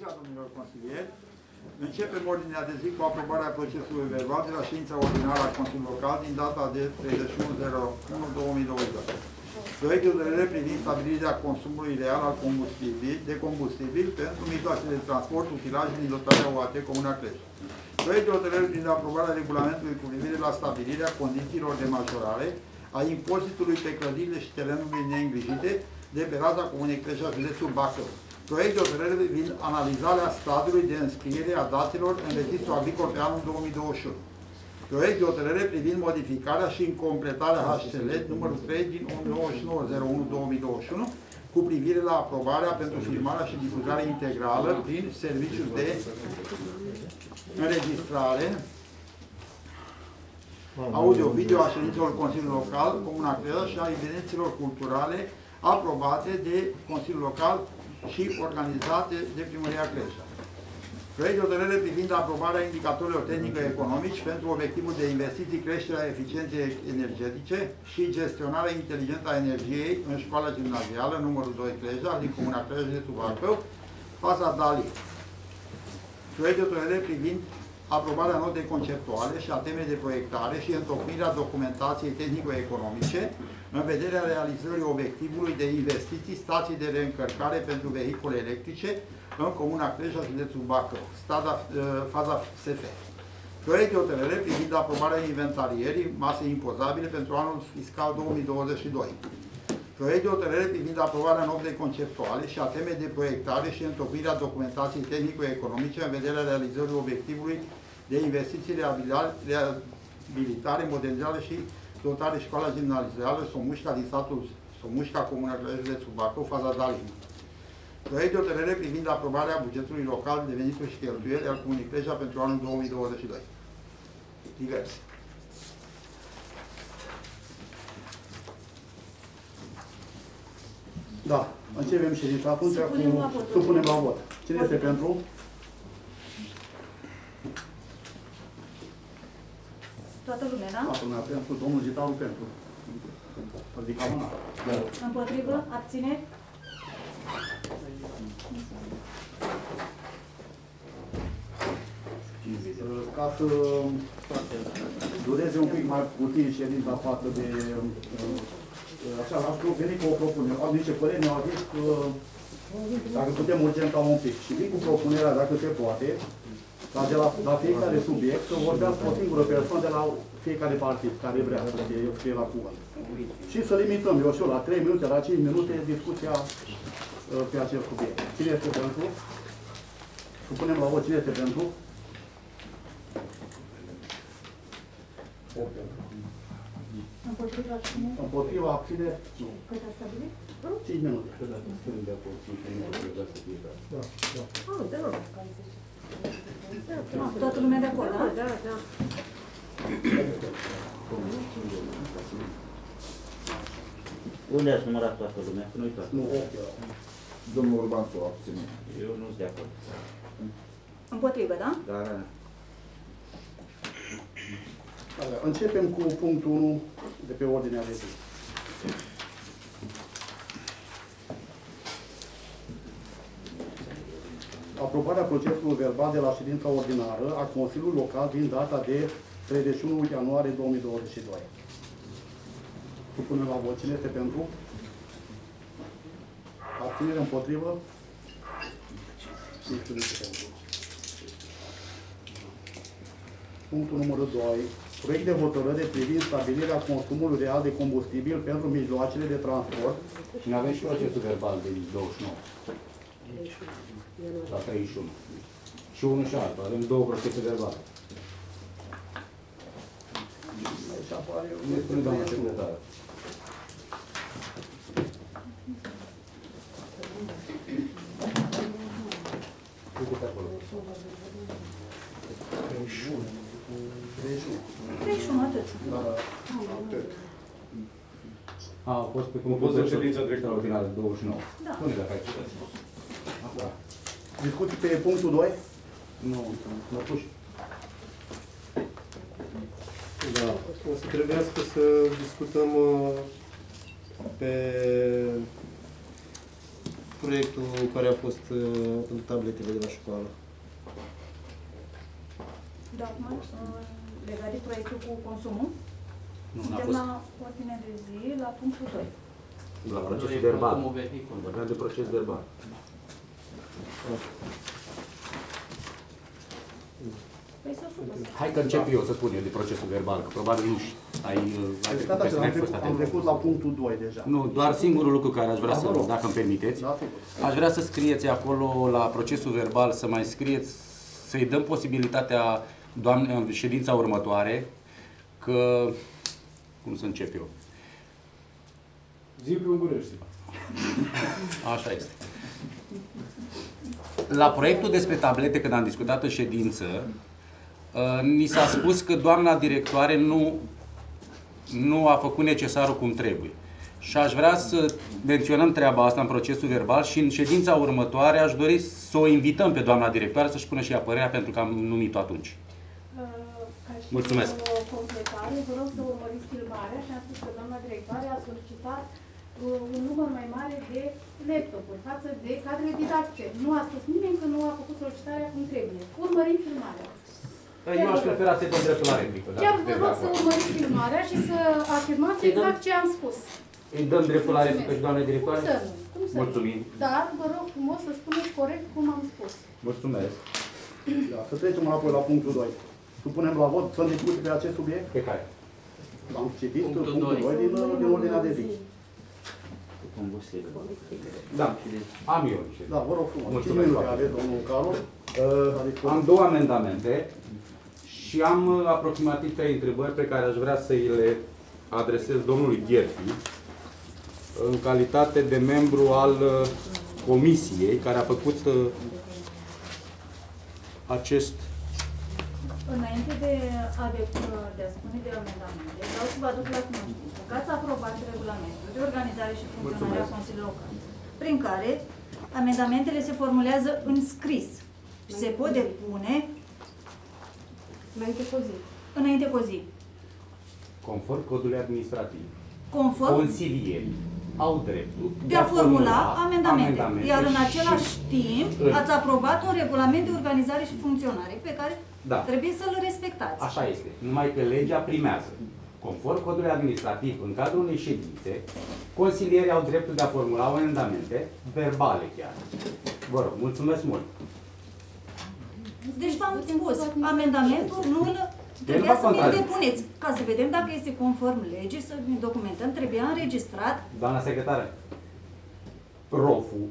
ziua, domnilor consilieri. Începem ordinea de zi cu aprobarea procesului verbal de la ședința ordinară a Consiliului Local din data de 31.01.2022. Proiectul de lege privind stabilirea consumului real al combustibil, de combustibil pentru mijloace de transport, utilaje din dotarea UAT Comuna Cluj. Proiectul de lege privind aprobarea regulamentului cu privire la stabilirea condițiilor de majorare a impozitului pe clădirile și terenurile neîngrijite de pe raza Comunei Creșa, județul Bacău. Proiect de hotărâre privind analizarea stadiului de înscriere a datelor în registrul agricol pe anul 2021. Proiect de hotărâre privind modificarea și completarea HCL numărul 3 din 9901-2021 cu privire la aprobarea pentru filmarea și difuzarea integrală prin serviciul de înregistrare audio-video a ședințelor Consiliului Local, Comuna Creda și a evidențelor culturale aprobate de Consiliul Local și organizate de Primăria Creșa. Proiect de hotărâre privind aprobarea indicatorilor tehnico-economici pentru obiectivul de investiții, creșterea eficienței energetice și gestionarea inteligentă a energiei în școala gimnazială numărul 2 Creja, din Comuna Creja de Subacău, faza Dali. Proiect de hotărâre privind aprobarea notei conceptuale și a temei de proiectare și întocmirea documentației tehnico-economice în vederea realizării obiectivului de investiții stații de reîncărcare pentru vehicule electrice în Comuna Creja, județul Bacău, stada, ă, faza SF. Proiect de hotărâre privind aprobarea inventarierii mase impozabile pentru anul fiscal 2022. Proiect de hotărâre privind aprobarea notei conceptuale și a temei de proiectare și întocmirea documentației tehnico-economice în vederea realizării obiectivului de investiții reabilitare, modernizare și dotare școala gimnazială Somușca din satul Somușca, Comuna județul Bacău, faza Dalin. Proiect de hotărâre privind aprobarea bugetului local de venituri și cheltuieli al Comunii Creja pentru anul 2022. Diverse. Da, începem ședința atunci Supunem cu... la vot. Supunem la vot. Cine este pentru? Toată lumea, da? Toată lumea pentru, domnul Gitaru pentru. Adică mâna. Împotrivă? Abțineri? Ca să dureze un pic mai puțin ședința față de... uh, Așa, aș veni cu o propunere. Au niște păreri, mi-au zis că dacă putem urgenta un pic. Și vin cu propunerea, dacă se poate, ca de la, la fiecare subiect să vorbească o singură persoană de la fiecare partid care vrea să fie, fie la cuvânt. Și să limităm, eu știu, la 3 minute, la 5 minute discuția uh, pe acest subiect. Cine este pentru? Supunem la vot cine este pentru? Opt pentru. Împotrivă? Abțineri? Împotriva, abține? Nu. Cât a stabilit? 5 minute. Ah, deloc. Ah, Toată lumea de acord, da? Da, da. Unde ați numărat toată lumea? Că nu-i toată. Nu, 8 erau. Domnul Urban s-o abține. Eu nu sunt de acord. Împotrivă, da? Dar uh, Așa, Începem cu punctul 1 de pe ordinea de zi. Aprobarea procesului verbal de la ședința ordinară a Consiliului Local din data de 31 ianuarie 2022. Supunem la vot. Cine este pentru? Abținere împotrivă? Niciun este pentru. Punctul numărul 2. Proiect de hotărâre privind stabilirea consumului real de combustibil pentru mijloacele de transport. Și ne avem și procesul verbal de 29. La 31. Și unul și altul. Avem două procese verbale. Aici apare Ne spune doamna secretară. Uite pe acolo. 31. 31, atât. Da, atât. A, a fost pe cum A fost în ședința trecută. extraordinară, 29. Da. Spune dacă ai Da. Discuții pe punctul 2? Nu, mă puși. Da, o să trebuiască să discutăm uh, pe proiectul care a fost uh, în tabletele de la școală. Da, acum, uh, legat de proiectul cu consumul, Nu, n-a suntem fost. la ordine de zi, la punctul 2. La procesul verbal. Vorbeam de proces verbal. Păi să supus. Hai că încep eu să spun eu de procesul verbal, că probabil nu știi. Ai, ai trecut Gata, peste, am n-ai fost trecut, am atent. trecut la punctul 2 deja. Nu, doar singurul lucru care aș vrea Da, să, vă rog. dacă îmi permiteți, Da, sigur. aș vrea să scrieți acolo la procesul verbal, să mai scrieți, să-i dăm posibilitatea, doamne, în ședința următoare, că, cum să încep eu? Zi pe ungurește. Așa este. La proiectul despre tablete, când am discutat în ședință, uh, ni s-a spus că doamna directoare nu, nu a făcut necesarul cum trebuie. Și aș vrea să menționăm treaba asta în procesul verbal și în ședința următoare aș dori să o invităm pe doamna directoare să-și spună și ea părerea pentru că am numit-o atunci. Ca și Mulțumesc. o completare, vă rog să urmăriți filmarea și am spus că doamna directoare a solicitat uh, un număr mai mare de laptopuri față de cadre didactice. Nu a spus nimeni că nu a făcut solicitarea cum trebuie. Urmărim filmarea. Eu aș prefera să-i dăm dreptul la replică. dacă Chiar vă sunteți de rog să acord. urmăriți filmarea și să afirmați Îi dăm- exact ce am spus. Îi dăm dreptul la replică și doamnei Cum directoare? să nu? Cum să nu? Mulțumim. Dar vă rog frumos să spuneți corect cum am spus. Mulțumesc. Da, să trecem apoi la punctul 2. Supunem la vot să discute pe acest subiect? Pe care? Am citit Punctul punctul, doi. 2 din, din ordinea de zi. Combustibil. Da, am eu niște. Da, vă rog frumos. 5 Mulțumesc minute foarte aveți, domnul Carol. Uh, am două amendamente și am uh, aproximativ trei întrebări pe care aș vrea să îi le adresez domnului Gherfi în calitate de membru al uh, comisiei care a făcut uh, acest Înainte de a, de, de a spune de amendamente, vreau să vă aduc la cunoștință că ați aprobat regulamentul de organizare și funcționare a Consiliului Local, prin care amendamentele se formulează în scris și se pot depune Înainte cu o zi. înainte cu o zi. conform codului administrativ. Conform Consilierii au dreptul de a formula amendamente. Iar în și- același timp în- ați aprobat un regulament de organizare și funcționare pe care Da. trebuie să-l respectați. Așa este. Numai că legea primează. Conform codului administrativ, în cadrul unei ședințe, consilierii au dreptul de a formula amendamente verbale chiar. Vă rog, mulțumesc mult. Deci v-am spus, amendamentul nu îl trebuia fac să mi-l contrariu. depuneți. Ca să vedem dacă este conform legii, să ne documentăm, trebuia înregistrat. Doamna secretară, ROF-ul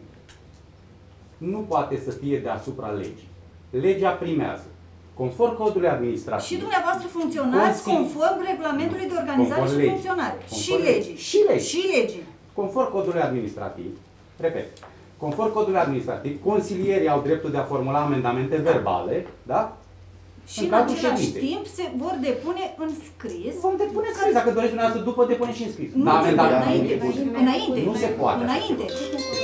nu poate să fie deasupra legii. Legea primează. Conform codului administrativ. Și dumneavoastră funcționați Consili- conform regulamentului de organizare Conform și legii. funcționare. Conform Și legii. legii. Și legii. Și legii. Conform codului administrativ, repet, conform codului administrativ, consilierii au dreptul de a formula amendamente verbale, da? Și În în cadrul același ședinței. timp se vor depune în scris. Vom depune scris, dacă doriți dumneavoastră, după depune și în scris. Nu, Da, amendament. înainte, înainte, Nu se poate. înainte.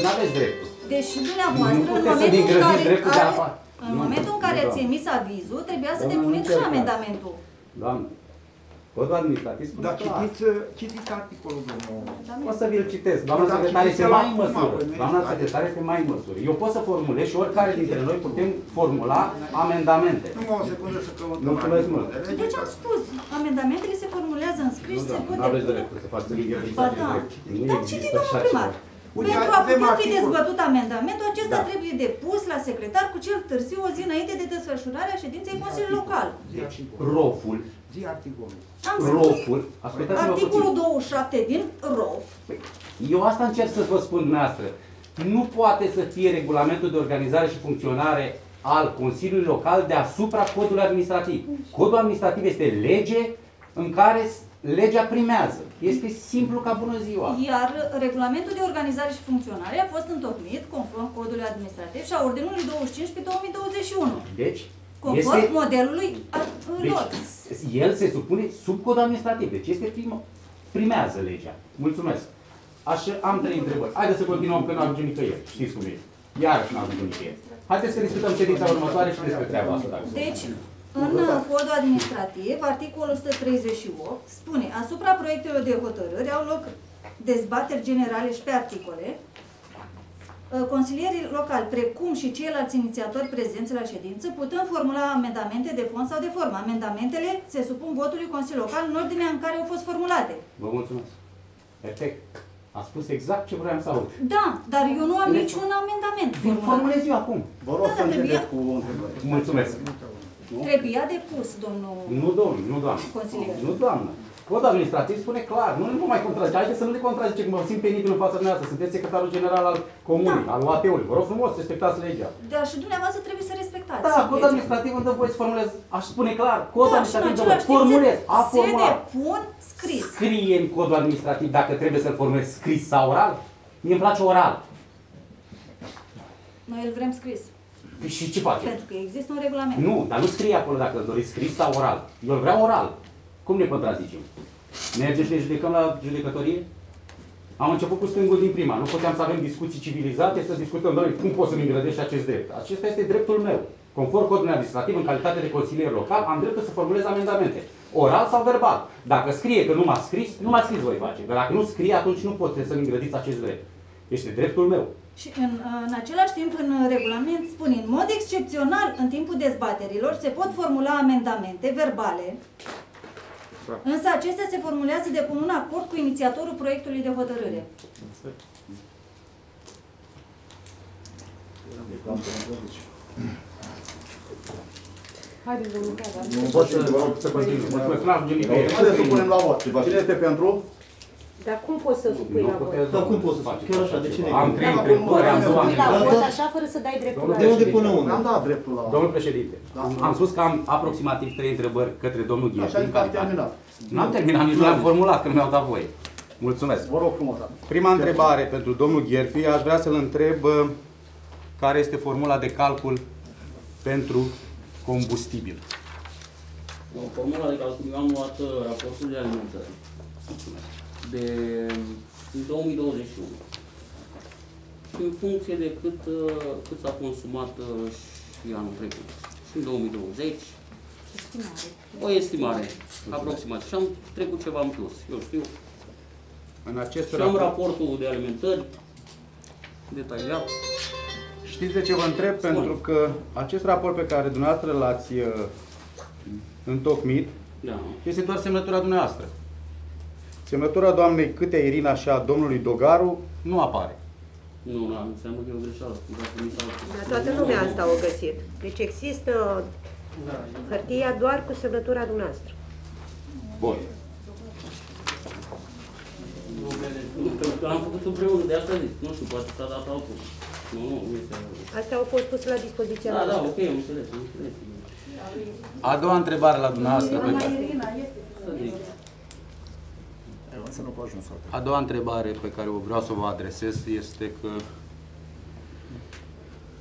Nu aveți dreptul. Deci și dumneavoastră, Nu în puteți să momentul în degrădiți care, dreptul de a are- fa- în Nu. momentul în care Nu, ați doamnă. emis avizul, trebuia să Doamnă, depuneți nu și încercați. amendamentul. Doamne, codul administrativ spune Dar clar. citiți, citiți articolul, domnul. O să vi-l citesc. Doamna Dar secretar este citiți-l mai în acum, măsură. păi nu Doamna este. secretar este mai în măsură. Eu pot să formulez și oricare dintre noi putem formula amendamente. Numai o secundă să căutăm Mulțumesc articolul mult. de lege, Deci am ca- spus, amendamentele se formulează în scris, se pot Nu aveți depune. dreptul să faceți liberalitate Ba de da, drept. Nu dar există citiți, domnul așa primar. Ceva. Uite, Pentru a avem putea fi articol. dezbătut amendamentul, acesta Da. trebuie depus la secretar cu cel târziu o zi înainte de desfășurarea ședinței Consiliului Local. Zi articolul. Roful, Zi articolul. Am spus roful, ascultați-mă articolul puțin. 27 din ROF. Eu asta încerc să vă spun dumneavoastră. Nu poate să fie regulamentul de organizare și funcționare al Consiliului Local deasupra codului administrativ. Codul administrativ este lege în care s- legea primează. Este simplu ca bună ziua. Iar regulamentul de organizare și funcționare a fost întocmit conform codului administrativ și a ordinului 25 pe 2021. Deci, Conform este, modelului a- lor. deci, el se supune sub codul administrativ. Deci este primă, primează legea. Mulțumesc. Așa, am trei întrebări. Haideți să continuăm că nu ajungem nicăieri. Știți cum e. Iarăși nu ajungem nicăieri. Haideți să discutăm ședința următoare și despre treaba asta. Dacă se Deci, poate. În uh, codul administrativ, articolul 138 spune asupra proiectelor de hotărâri au loc dezbateri generale și pe articole uh, consilierii locali, precum și ceilalți inițiatori prezenți la ședință, putem formula amendamente de fond sau de formă. Amendamentele se supun votului Consiliului Local în ordinea în care au fost formulate. Vă mulțumesc. Perfect. A spus exact ce vreau să aud. Da, dar eu nu am Le- niciun amendament Îl formulat. formulez eu acum. Vă rog Da, să da, începeți trebuia- cu întrebări. Mulțumesc. Trebuia depus, domnul Nu, domnul, nu, doamnă. consilier. Nu, doamnă. Codul administrativ spune clar, nu nu vă mai contrazice. Haideți să nu le contrazice, că mă simt penibil în fața dumneavoastră. Sunteți secretarul general al comunei, Da. al UAT-ului. Vă rog frumos, respectați legea. Dar și dumneavoastră trebuie să respectați. Da, codul legea. administrativ îmi dă voie să formulez. Aș spune clar, codul Da, și în administrativ îmi dă voie. același timp Formulez, se- a se formulat. depun scris. Scrie în codul administrativ dacă trebuie să-l formulez scris sau oral. Mie îmi place oral. Noi îl vrem scris. Păi Și ce facem? Pentru că există un regulament. Nu, dar nu scrie acolo dacă îl doriți scris sau oral. Eu îl vreau oral. Cum ne contrazicem? Mergem și ne judecăm la judecătorie? Am început cu stângul din prima. Nu puteam să avem discuții civilizate, să discutăm, doamne, cum poți să-mi îngrădești acest drept? Acesta este dreptul meu. Conform codului administrativ, în calitate de consilier local, am dreptul să formulez amendamente. Oral sau verbal. Dacă scrie că nu m-a scris, nu m-a scris voi face. Dar dacă nu scrie, atunci nu puteți să-mi îngrădiți acest drept. Este dreptul meu. Și în, în același timp, în regulament spune, în mod excepțional, în timpul dezbaterilor, se pot formula amendamente verbale, însă acestea se formulează de comun acord cu inițiatorul proiectului de hotărâre. Haideți, domnul Cada. Nu pot să Vă rog să continui. Mulțumesc, nu ajungem nicăieri. Haideți să punem la vot. Ceva. Cine este pentru? Dar cum poți să supui Nu la vot? puteți, Dar cum poți să faceți chiar așa, de ce ne Am gândim? trei Da, întrebări, am nu două Supui la întrebări. vot așa fără să dai dreptul la De unde pune Mi-am unul? dat dreptul la... Domnul președinte, Da. am spus că am aproximativ trei întrebări către domnul Așa Ghierti. că am terminat. N-am terminat, nici nu le-am formulat, că nu mi-au dat voie. Mulțumesc. Vă rog frumos. Prima întrebare pentru domnul Gherfi, aș vrea să-l întreb uh, care este formula de calcul pentru combustibil. În formula de calcul, eu am luat uh, raportul de alimentări de în 2021. Și în funcție de cât, uh, cât s-a consumat uh, și anul trecut. Și în 2020, o estimare aproximativ. Și am trecut ceva în plus, eu știu. În acest Și am raport, raportul de alimentări detaliat. știți de ce vă întreb? Pentru că acest raport pe care dumneavoastră l-ați uh, întocmit Da. este doar semnătura dumneavoastră. Semnătura doamnei Câtea Irina și a domnului Dogaru nu apare. Nu, nu, înseamnă că e o greșeală. Dacă mi s-a- Dar toată lumea asta o găsit. Deci există hârtia doar cu semnătura dumneavoastră. Bun. Nu, că am făcut împreună, de asta zic. Nu știu, poate s-a dat altul. Nu, nu, nu este... Astea au fost puse la dispoziția Da, da, noastră. ok, am înțeles, am înțeles. A doua întrebare la dumneavoastră. pe Doamna care- Irina este. Să zic. Să nu pot ajuns să A doua întrebare pe care o vreau să vă adresez este că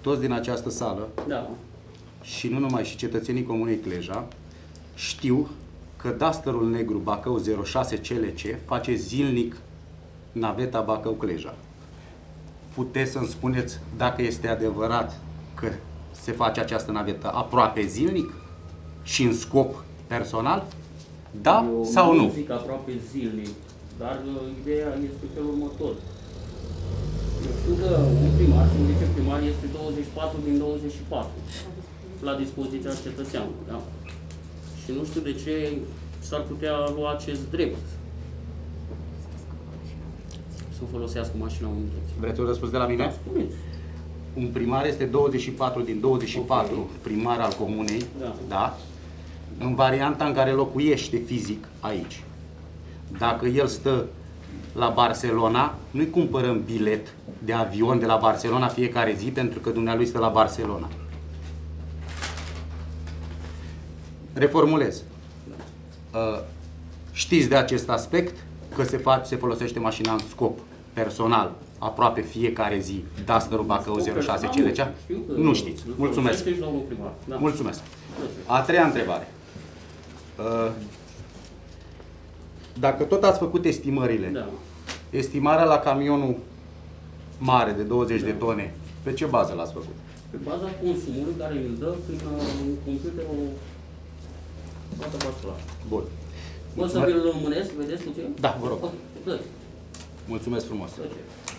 toți din această sală Da, și nu numai și cetățenii Comunei Cleja știu că Dusterul Negru Bacău 06 CLC face zilnic naveta Bacău Cleja. Puteți să-mi spuneți dacă este adevărat că se face această navetă aproape zilnic și în scop personal? Da eu sau nu? zic aproape zilnic, dar uh, ideea este felul următor. Eu știu că un primar și un viceprimar este 24 din 24 la dispoziția cetățeanului, da? Și nu știu de ce s-ar putea lua acest drept să folosească mașina unității. Vreți un răspuns de la mine? Da, spuneți. Un primar este 24 din 24 primar al comunei, Da. da? În varianta în care locuiește fizic aici. Dacă el stă la Barcelona, nu-i cumpărăm bilet de avion de la Barcelona fiecare zi pentru că dumnealui stă la Barcelona. Reformulez. Uh, Știți de acest aspect că se, face, se folosește mașina în scop personal aproape fiecare zi Duster-ul Bacău 06 CLC? Știu că Nu știți. Mulțumesc. folosește și domnul primar. Da. Mulțumesc. A treia întrebare. Uh, Dacă tot ați făcut estimările, Da. estimarea la camionul mare de 20 de tone, pe ce bază l-ați făcut? Pe baza consumului care îl dă prin uh, computerul toată bascula. Bun. Pot să vi-l rămânesc, vedeți cu ce? Da, vă rog. Dă, Mulțumesc frumos. dă ce.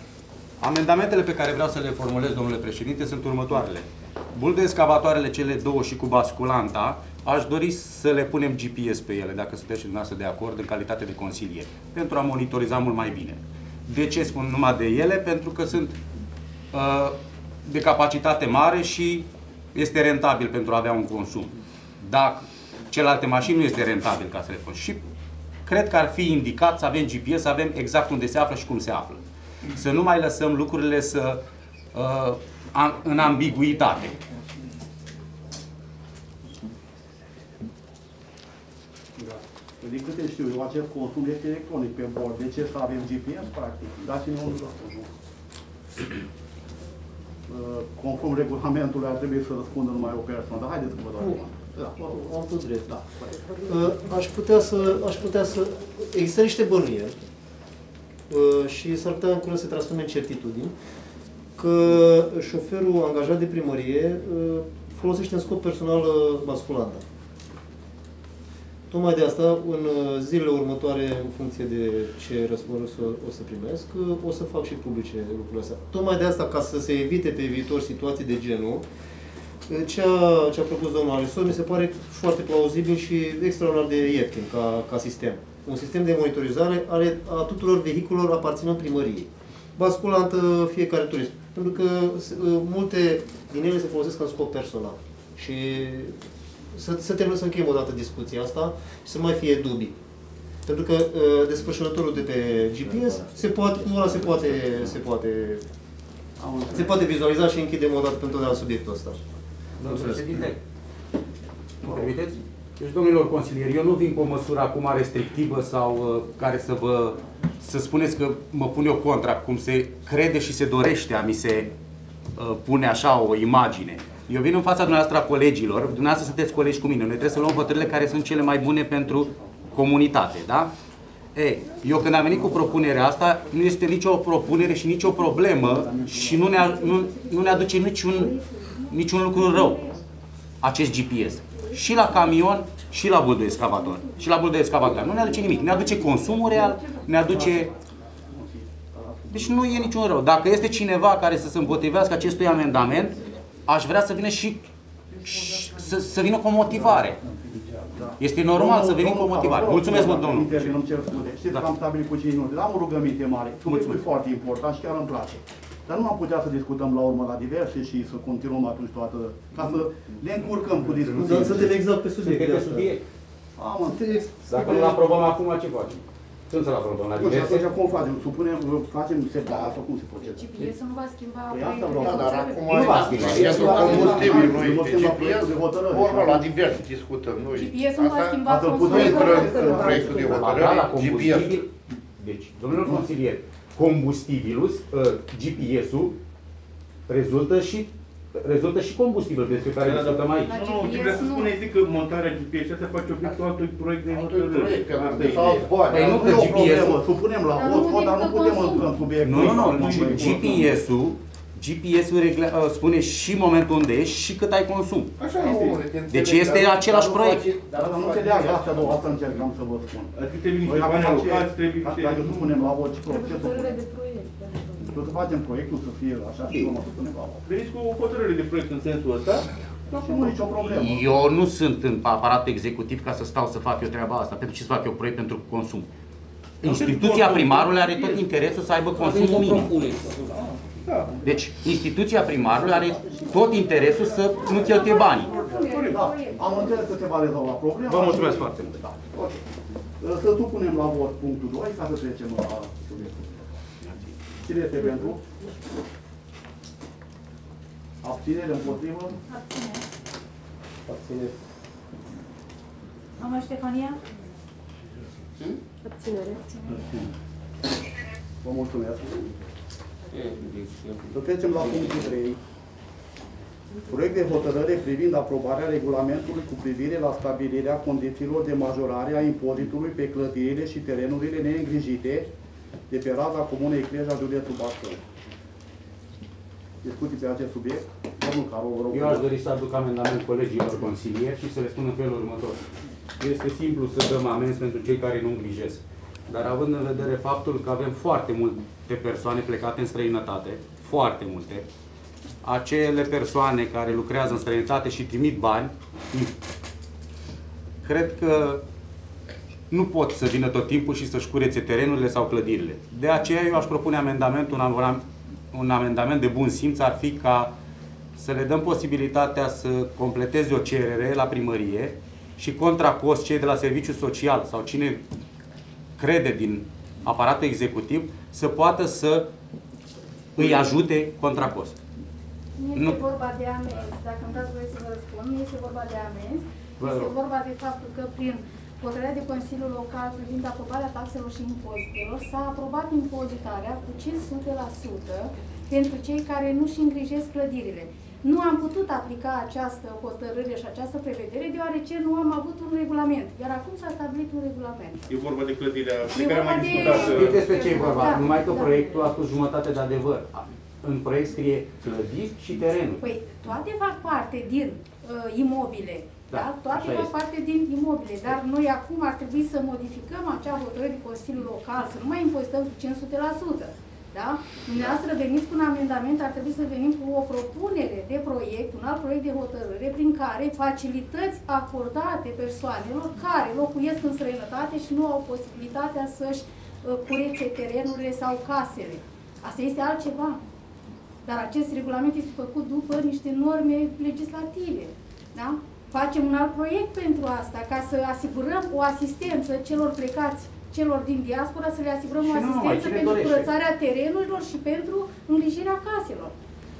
Amendamentele pe care vreau să le formulez, domnule președinte, sunt următoarele. Bulde excavatoarele cele două și cu basculanta, aș dori să le punem GPS pe ele, dacă sunteți și dumneavoastră de acord, în calitate de consilier, pentru a monitoriza mult mai bine. De ce spun numai de ele? Pentru că sunt uh, de capacitate mare și este rentabil pentru a avea un consum. Dacă celelalte mașini nu este rentabil ca să le pun. Și cred că ar fi indicat să avem GPS, să avem exact unde se află și cum se află. Să nu mai lăsăm lucrurile să uh, am- în ambiguitate. Da. Din câte știu eu, acest consum este electronic pe bord. De ce să avem GPS, practic? Dați-ne un răspuns. nu? Uh, Conform regulamentului ar trebui să răspundă numai o persoană. Dar haideți să vă dau Nu. acum. Da, vă rog. Am tot drept. Da. Uh, Aș putea să, aș putea să, există niște bănuieli uh, și s-ar putea în curând să se transforme în certitudini că șoferul angajat de primărie uh, folosește în scop personal uh, basculanta. Tocmai de asta, în uh, zilele următoare, în funcție de ce răspuns o, o să primesc, uh, o să fac și publice lucrurile astea. Tocmai de asta, ca să se evite pe viitor situații de genul, uh, ce a, ce a propus domnul Alisor mi se pare foarte plauzibil și extraordinar de ieftin ca, ca sistem. Un sistem de monitorizare ale, a tuturor vehiculelor aparținând primăriei. Basculantă fiecare turist. Pentru că s- uh, multe din ele se folosesc în scop personal. Și să, să terminăm să încheiem o dată discuția asta și să nu mai fie dubii. Pentru că uh, desfășurătorul de pe GPS se poate, ăla se poate, se poate, Am înțeles. se poate vizualiza și închidem o dată pentru totdeauna subiectul ăsta. Domnul președinte, îmi permiteți? Deci, domnilor consilieri, eu nu vin cu o măsură acum restrictivă sau uh, care să vă să spuneți că mă pun eu contra, cum se crede și se dorește a mi se uh, pune așa o imagine. Eu vin în fața dumneavoastră a colegilor, dumneavoastră sunteți colegi cu mine, noi trebuie să luăm hotărârile care sunt cele mai bune pentru comunitate, da? Ei, eu când am venit cu propunerea asta, nu este nicio propunere și nicio problemă și nu ne, nu, nu ne aduce niciun, niciun lucru rău acest GPS. Și la camion, și la bul de excavator. Și la bul de excavator. Nu ne aduce nimic. Ne aduce consumul real, ne aduce... Deci nu e niciun rău. Dacă este cineva care să se împotrivească acestui amendament, aș vrea să vină și, și să, să vină cu o motivare. Este normal să venim cu o motivare. Mulțumesc mult, domnul. Intervin, îmi cer scuze. Știți Da. că am stabilit cu cei noștri. Am o rugăminte mare. Subiectul e foarte important și chiar îmi place. Dar nu am putea să discutăm la urmă la diverse și să continuăm atunci toată... ca să ne încurcăm cu Dar discuții. suntem exact pe subiect. Suntem de pe asta. subiect. Am înțeles. Dacă nu-l aprobăm acum, ce facem? Când să-l aprobăm? La Bun, și diverse? atunci cum facem? Supunem, facem separat sau cum se procedează? GPS-ul nu va schimba Păi asta proiectul vreau. de Da, dar hotărâre. acum Nu va schimba. Pentru combustibil, noi Nu pe schimba GPS, proiectul de hotărâre. formă la divers discutăm noi. GPS nu va Asta schimba asta îl consumul. putem intră de în proiectul de A, da, hotărâre, la GPS. combustibil. Deci, domnilor consilieri, combustibilul, uh, GPS-ul, rezultă și rezultă și combustibil despre care discutăm aici. La Nu, ce GPS vrea să nu. spune este că montarea GPS se face obiectul altui proiect de Altui hotărâre. proiect, că Asta de e sau ideea. bani. Păi nu, Nu că e o GPS-ul problemă, supunem la Dar vot, nu dar nu ridică putem consumul. în subiect. Nu, nu, nu. GPS-ul GPS-ul regle- uh, spune și momentul unde ești și cât ai consum. Așa este. omule, te Deci înțeleg, este dar- același dar nu proiect. face- Dar nu înțeleagă astea două, asta încercam să vă spun. Adică trebuie Noi niște dacă bani alocați, face, trebuie dacă niște... supunem la vot, ce Trebuie ce hotărâre supunem? de proiect. Trebuie să facem proiectul să fie așa și urmă să punem la vot. Veniți cu o hotărâre de proiect în sensul ăsta? Și nu e nicio problemă. Eu nu sunt în aparatul executiv ca să stau să fac eu treaba asta. Pentru ce să fac eu proiect pentru consum? Instituția primarului are tot interesul să aibă consumul minim. Deci, instituția primarului are tot interesul să nu cheltuie banii. Da, am înțeles că se va rezolva problema. Vă mulțumesc foarte mult. Da, ok. Să supunem la vot punctul 2 ca să trecem la subiectul. Cine este pentru? Abținere împotrivă? Abține. Abținere. Mama Ștefania? Abținere. Vă mulțumesc. Să trecem la punctul 3. Proiect de hotărâre privind aprobarea regulamentului cu privire la stabilirea condițiilor de majorare a impozitului pe clădirile și terenurile neîngrijite de pe raza Comunei Cleja, județul Bacău. Discuții pe acest subiect? Domnul Caro, vă rog. Eu aș dori să aduc amendament colegilor consilieri și să le spun în felul următor. Este simplu să dăm amenzi pentru cei care nu îngrijesc. Dar având în vedere faptul că avem foarte multe persoane plecate în străinătate, foarte multe, acele persoane care lucrează în străinătate și trimit bani, cred că nu pot să vină tot timpul și să-și curețe terenurile sau clădirile. De aceea eu aș propune amendamentul, un, am- un amendament de bun simț ar fi ca să le dăm posibilitatea să completeze o cerere la primărie și contra cost cei de la serviciu social sau cine crede din aparatul executiv să poată să îi ajute contra cost. Nu este Nu. vorba de amenzi, dacă îmi dați voie să vă răspund, nu este vorba de amenzi, Vă este rog. vorba de faptul că prin hotărârea de Consiliul Local privind aprobarea taxelor și impozitelor s-a aprobat impozitarea cu 500% pentru cei care nu-și îngrijesc clădirile. Nu am putut aplica această hotărâre și această prevedere deoarece nu am avut un regulament, iar acum s-a stabilit un regulament. E vorba de clădirea E pe care am mai vorba de- discutat. Știți despre ce e vorba? Da, Numai că da. proiectul a spus jumătate de adevăr. În proiect scrie clădiri și terenuri. Păi toate fac parte din uh, imobile. Da, Da, Toate așa fac este. parte din imobile, dar noi acum ar trebui să modificăm acea hotărâre de Consiliul Local, să nu mai impozităm cu 500%. Da? Dumneavoastră veniți cu un amendament, ar trebui să venim cu o propunere de proiect, un alt proiect de hotărâre, prin care facilități acordate persoanelor care locuiesc în străinătate și nu au posibilitatea să-și uh, curețe terenurile sau casele. Asta este altceva. Dar acest regulament este făcut după niște norme legislative. Da? Facem un alt proiect pentru asta, ca să asigurăm o asistență celor plecați, celor din diaspora, să le asigurăm o Și nu numai, asistență cine pentru dorește. curățarea terenurilor și pentru îngrijirea caselor.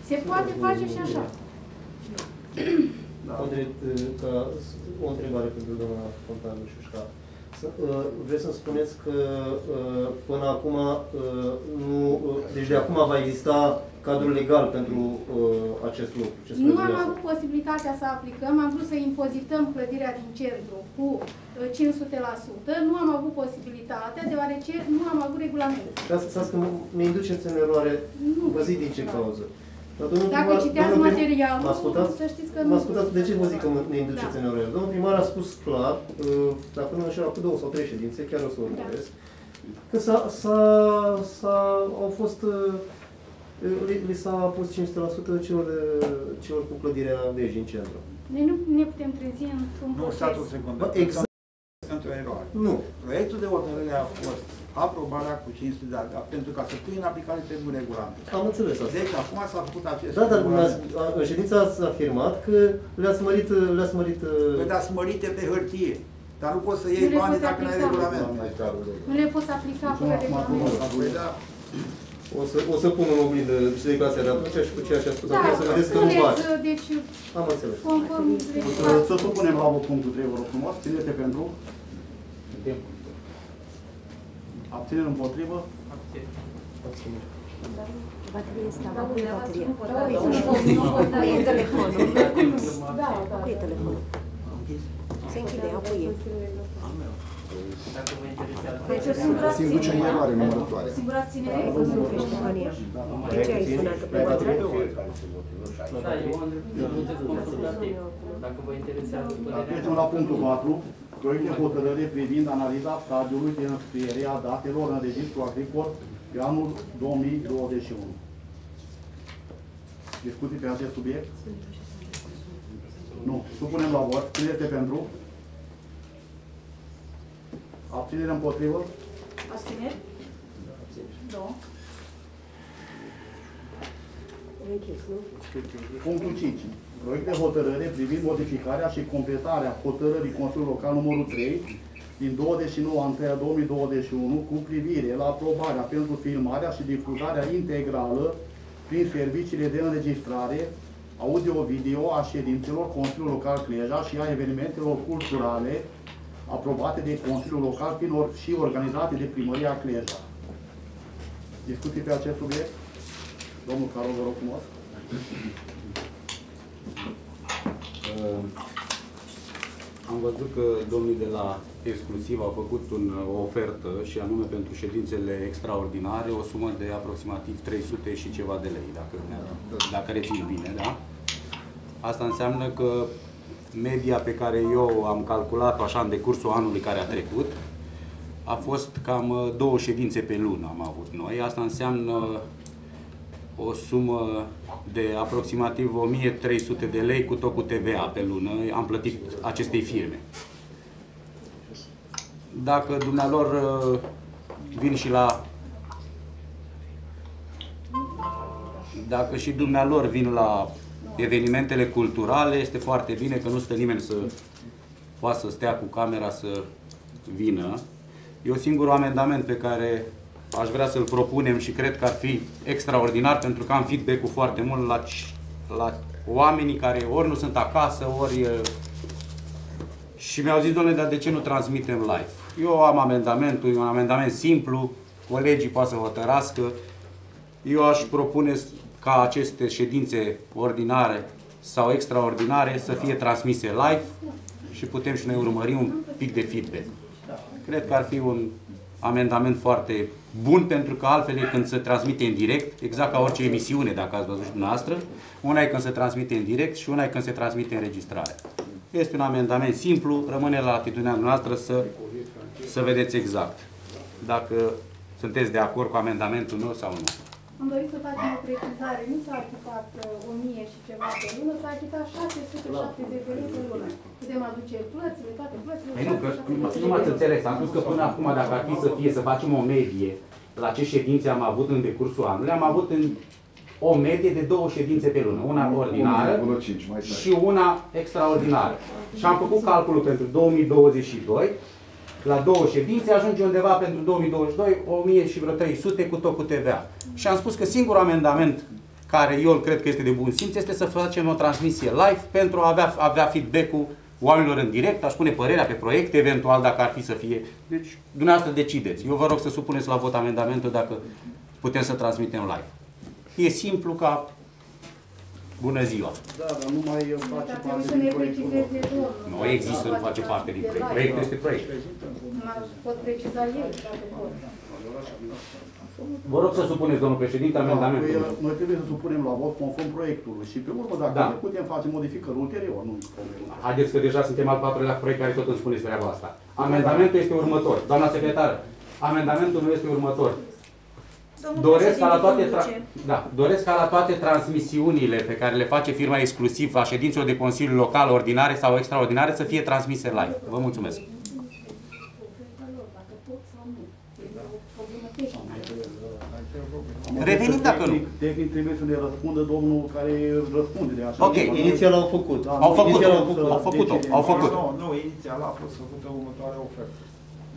Se poate face și așa. Andrei, ca o întrebare pentru doamna Fontan Șușca. Să- uh, Vreți să-mi spuneți că uh, până acum uh, nu, uh, deci de acum va exista cadrul legal pentru uh, acest lucru? Ce Nu am spuneți avut posibilitatea să aplicăm, am vrut să impozităm clădirea din centru cu uh, 500%, nu am avut posibilitatea, deoarece nu am avut regulament. Ca să, să mă, ne induceți în eroare, Nu. vă zic din ce cauză. Dar domnul Dacă primar- citeați domnul prim- materialul, mă ascultați? să știți că Mă nu- ascultați, de ce vă zic că mă- ne induceți Da. în eroare? Domnul primar a spus clar, uh, dacă nu așa, cu două sau trei ședințe, chiar o să Da. urmăresc, că s-a, s-a, s-a, au fost, uh, li, li s-a pus 500% celor, de, celor cu clădirea veji în centru. Noi nu ne putem trezi într-un Nu, proces. statul secundar. Bă, exact. Într-o eroare. Nu. Proiectul de hotărâre a fost aprobarea cu 500 de ani, pentru ca să pui în aplicare trebuie un regulament. Am înțeles asta. Deci acum s-a făcut acest Da, dar regulament. dumneavoastră, a- în ședința ați afirmat că le-ați mărit, le-ați mărit uh, Păi dați mărite pe hârtie, dar nu poți să Nu iei le banii poți dacă nu ai aplica. regulament. Nu le poți aplica fără regulament. Păi da, O să, o să pun în oglindă și declarația de atunci și cu ceea ce a spus Da, acum, să vedeți că nu spuneți, bani. uh, deci, Am înțeles. conform Să, legislației. să supunem la vot punctul 3, vă rog frumos. Cine este pentru? Abținere împotrivă? Baterie asta, Da, cu e dumneavoastră bateria? nu votați. Nu votați. Cu e telefonul? Da, da. Cu e telefonul? Se închide, apoi e. Deci o singură Se induce în abținere. eroare numărătoare. Singura abținere? Ștefania. De ce ai sunat? Că prima dată? Da, eu am dreptul consultativ. Dacă vă interesează Dar părerea Trecem la punctul 4. Proiect de hotărâre privind analiza stadiului de înscriere a datelor în registru agricol pe anul 2021. Discuții pe acest subiect? Nu. Supunem la vot. Cine este pentru? Abținere împotrivă? Abțineri? Două. Închis, nu? Punctul 5. Proiect de hotărâre privind modificarea și completarea hotărârii Consiliului Local numărul 3 din 29 a 1 a 2021 cu privire la aprobarea pentru filmarea și difuzarea integrală prin serviciile de înregistrare audio-video a ședințelor Consiliului Local Cleja și a evenimentelor culturale aprobate de Consiliul Local prin or- și organizate de Primăria Cleja. Discuții pe acest subiect? Domnul Carol, vă rog frumos. Uh, Am văzut că domnii de la Exclusiv au făcut un, o ofertă și anume pentru ședințele extraordinare o sumă de aproximativ 300 și ceva de lei, dacă, dacă rețin bine, da? Asta înseamnă că media pe care eu am calculat-o așa în decursul anului care a trecut, a fost cam uh, două ședințe pe lună am avut noi. Asta înseamnă o sumă de aproximativ 1300 de lei cu tot cu TVA pe lună. Am plătit acestei firme. Dacă dumnealor uh, vin și la dacă și dumnealor vin la evenimentele culturale, este foarte bine că nu stă nimeni să poată să stea cu camera să vină. E un singur amendament pe care aș vrea să-l propunem și cred că ar fi extraordinar pentru că am feedback-ul foarte mult la, la oamenii care ori nu sunt acasă, ori... uh, Și mi-au zis, domnule, dar de ce nu transmitem live? Eu am amendamentul, e un amendament simplu, colegii poate să hotărască. Eu aș propune s- ca aceste ședințe ordinare sau extraordinare să fie transmise live și putem și noi urmări un pic de feedback. Cred că ar fi un amendament foarte bun, pentru că altfel e când se transmite în direct, exact ca orice emisiune, dacă ați văzut și dumneavoastră, una e când se transmite în direct și una e când se transmite în registrare. Este un amendament simplu, rămâne la atitudinea noastră să, să vedeți exact dacă sunteți de acord cu amendamentul meu sau nu. Am dorit să facem o precizare. Nu s-a achitat uh, 1000 și ceva pe lună, s-a achitat 670 de lei pe lună. Putem aduce plățile, toate plățile. Păi nu, că 670 nu m-ați de lei. înțeles. Am spus că până acum, dacă ar fi să fie, să facem o medie la ce ședințe am avut în decursul anului, am avut în o medie de două ședințe pe lună. Una ordinară 1,5, mai tare. și una extraordinară. Și am făcut calculul pentru 2022. La două ședințe ajunge undeva pentru 2022 1000 și vreo 300 cu tot cu TVA. Și am spus că singurul amendament care eu îl cred că este de bun simț este să facem o transmisie live pentru a avea, avea feedback-ul oamenilor în direct, aș pune părerea pe proiect, eventual dacă ar fi să fie. Deci, dumneavoastră decideți. Eu vă rog să supuneți la vot amendamentul dacă putem să transmitem live. E simplu ca bună ziua. Da, dar nu mai face Dar parte trebuie să ne din proiectul nostru. precizeze domnul. Nu există, nu face parte din proiect. Proiectul este proiect. M-ar- Pot preciza ei, dacă pot. Vă rog să supuneți, domnul președinte, Da, amendamentul. păi, meu. noi trebuie să supunem la vot conform proiectului și pe urmă, dacă Da. ne putem face modificări ulterior, nu problemă. Haideți că deja suntem al patrulea proiect care tot îmi spuneți treaba asta. Amendamentul este următor. Doamna secretară, amendamentul meu este următor. Domnul Doresc ca la toate, președinte tra- conduce. da, doresc ca la toate transmisiunile pe care le face firma exclusiv a ședințelor de Consiliu Local, ordinare sau extraordinare, să fie transmise live. Vă mulțumesc. Dacă pot sau nu. E o problemă tehnică. Revenim dacă nu. Tehnic, tehnic trebuie să ne răspundă domnul care răspunde de așa. Ok, ceva. Inițial au făcut. Da, Au făcut, Inițial au să făcut. au făcut-o, decidem. au făcut. Nu, nu, inițial a fost făcută următoarea ofertă.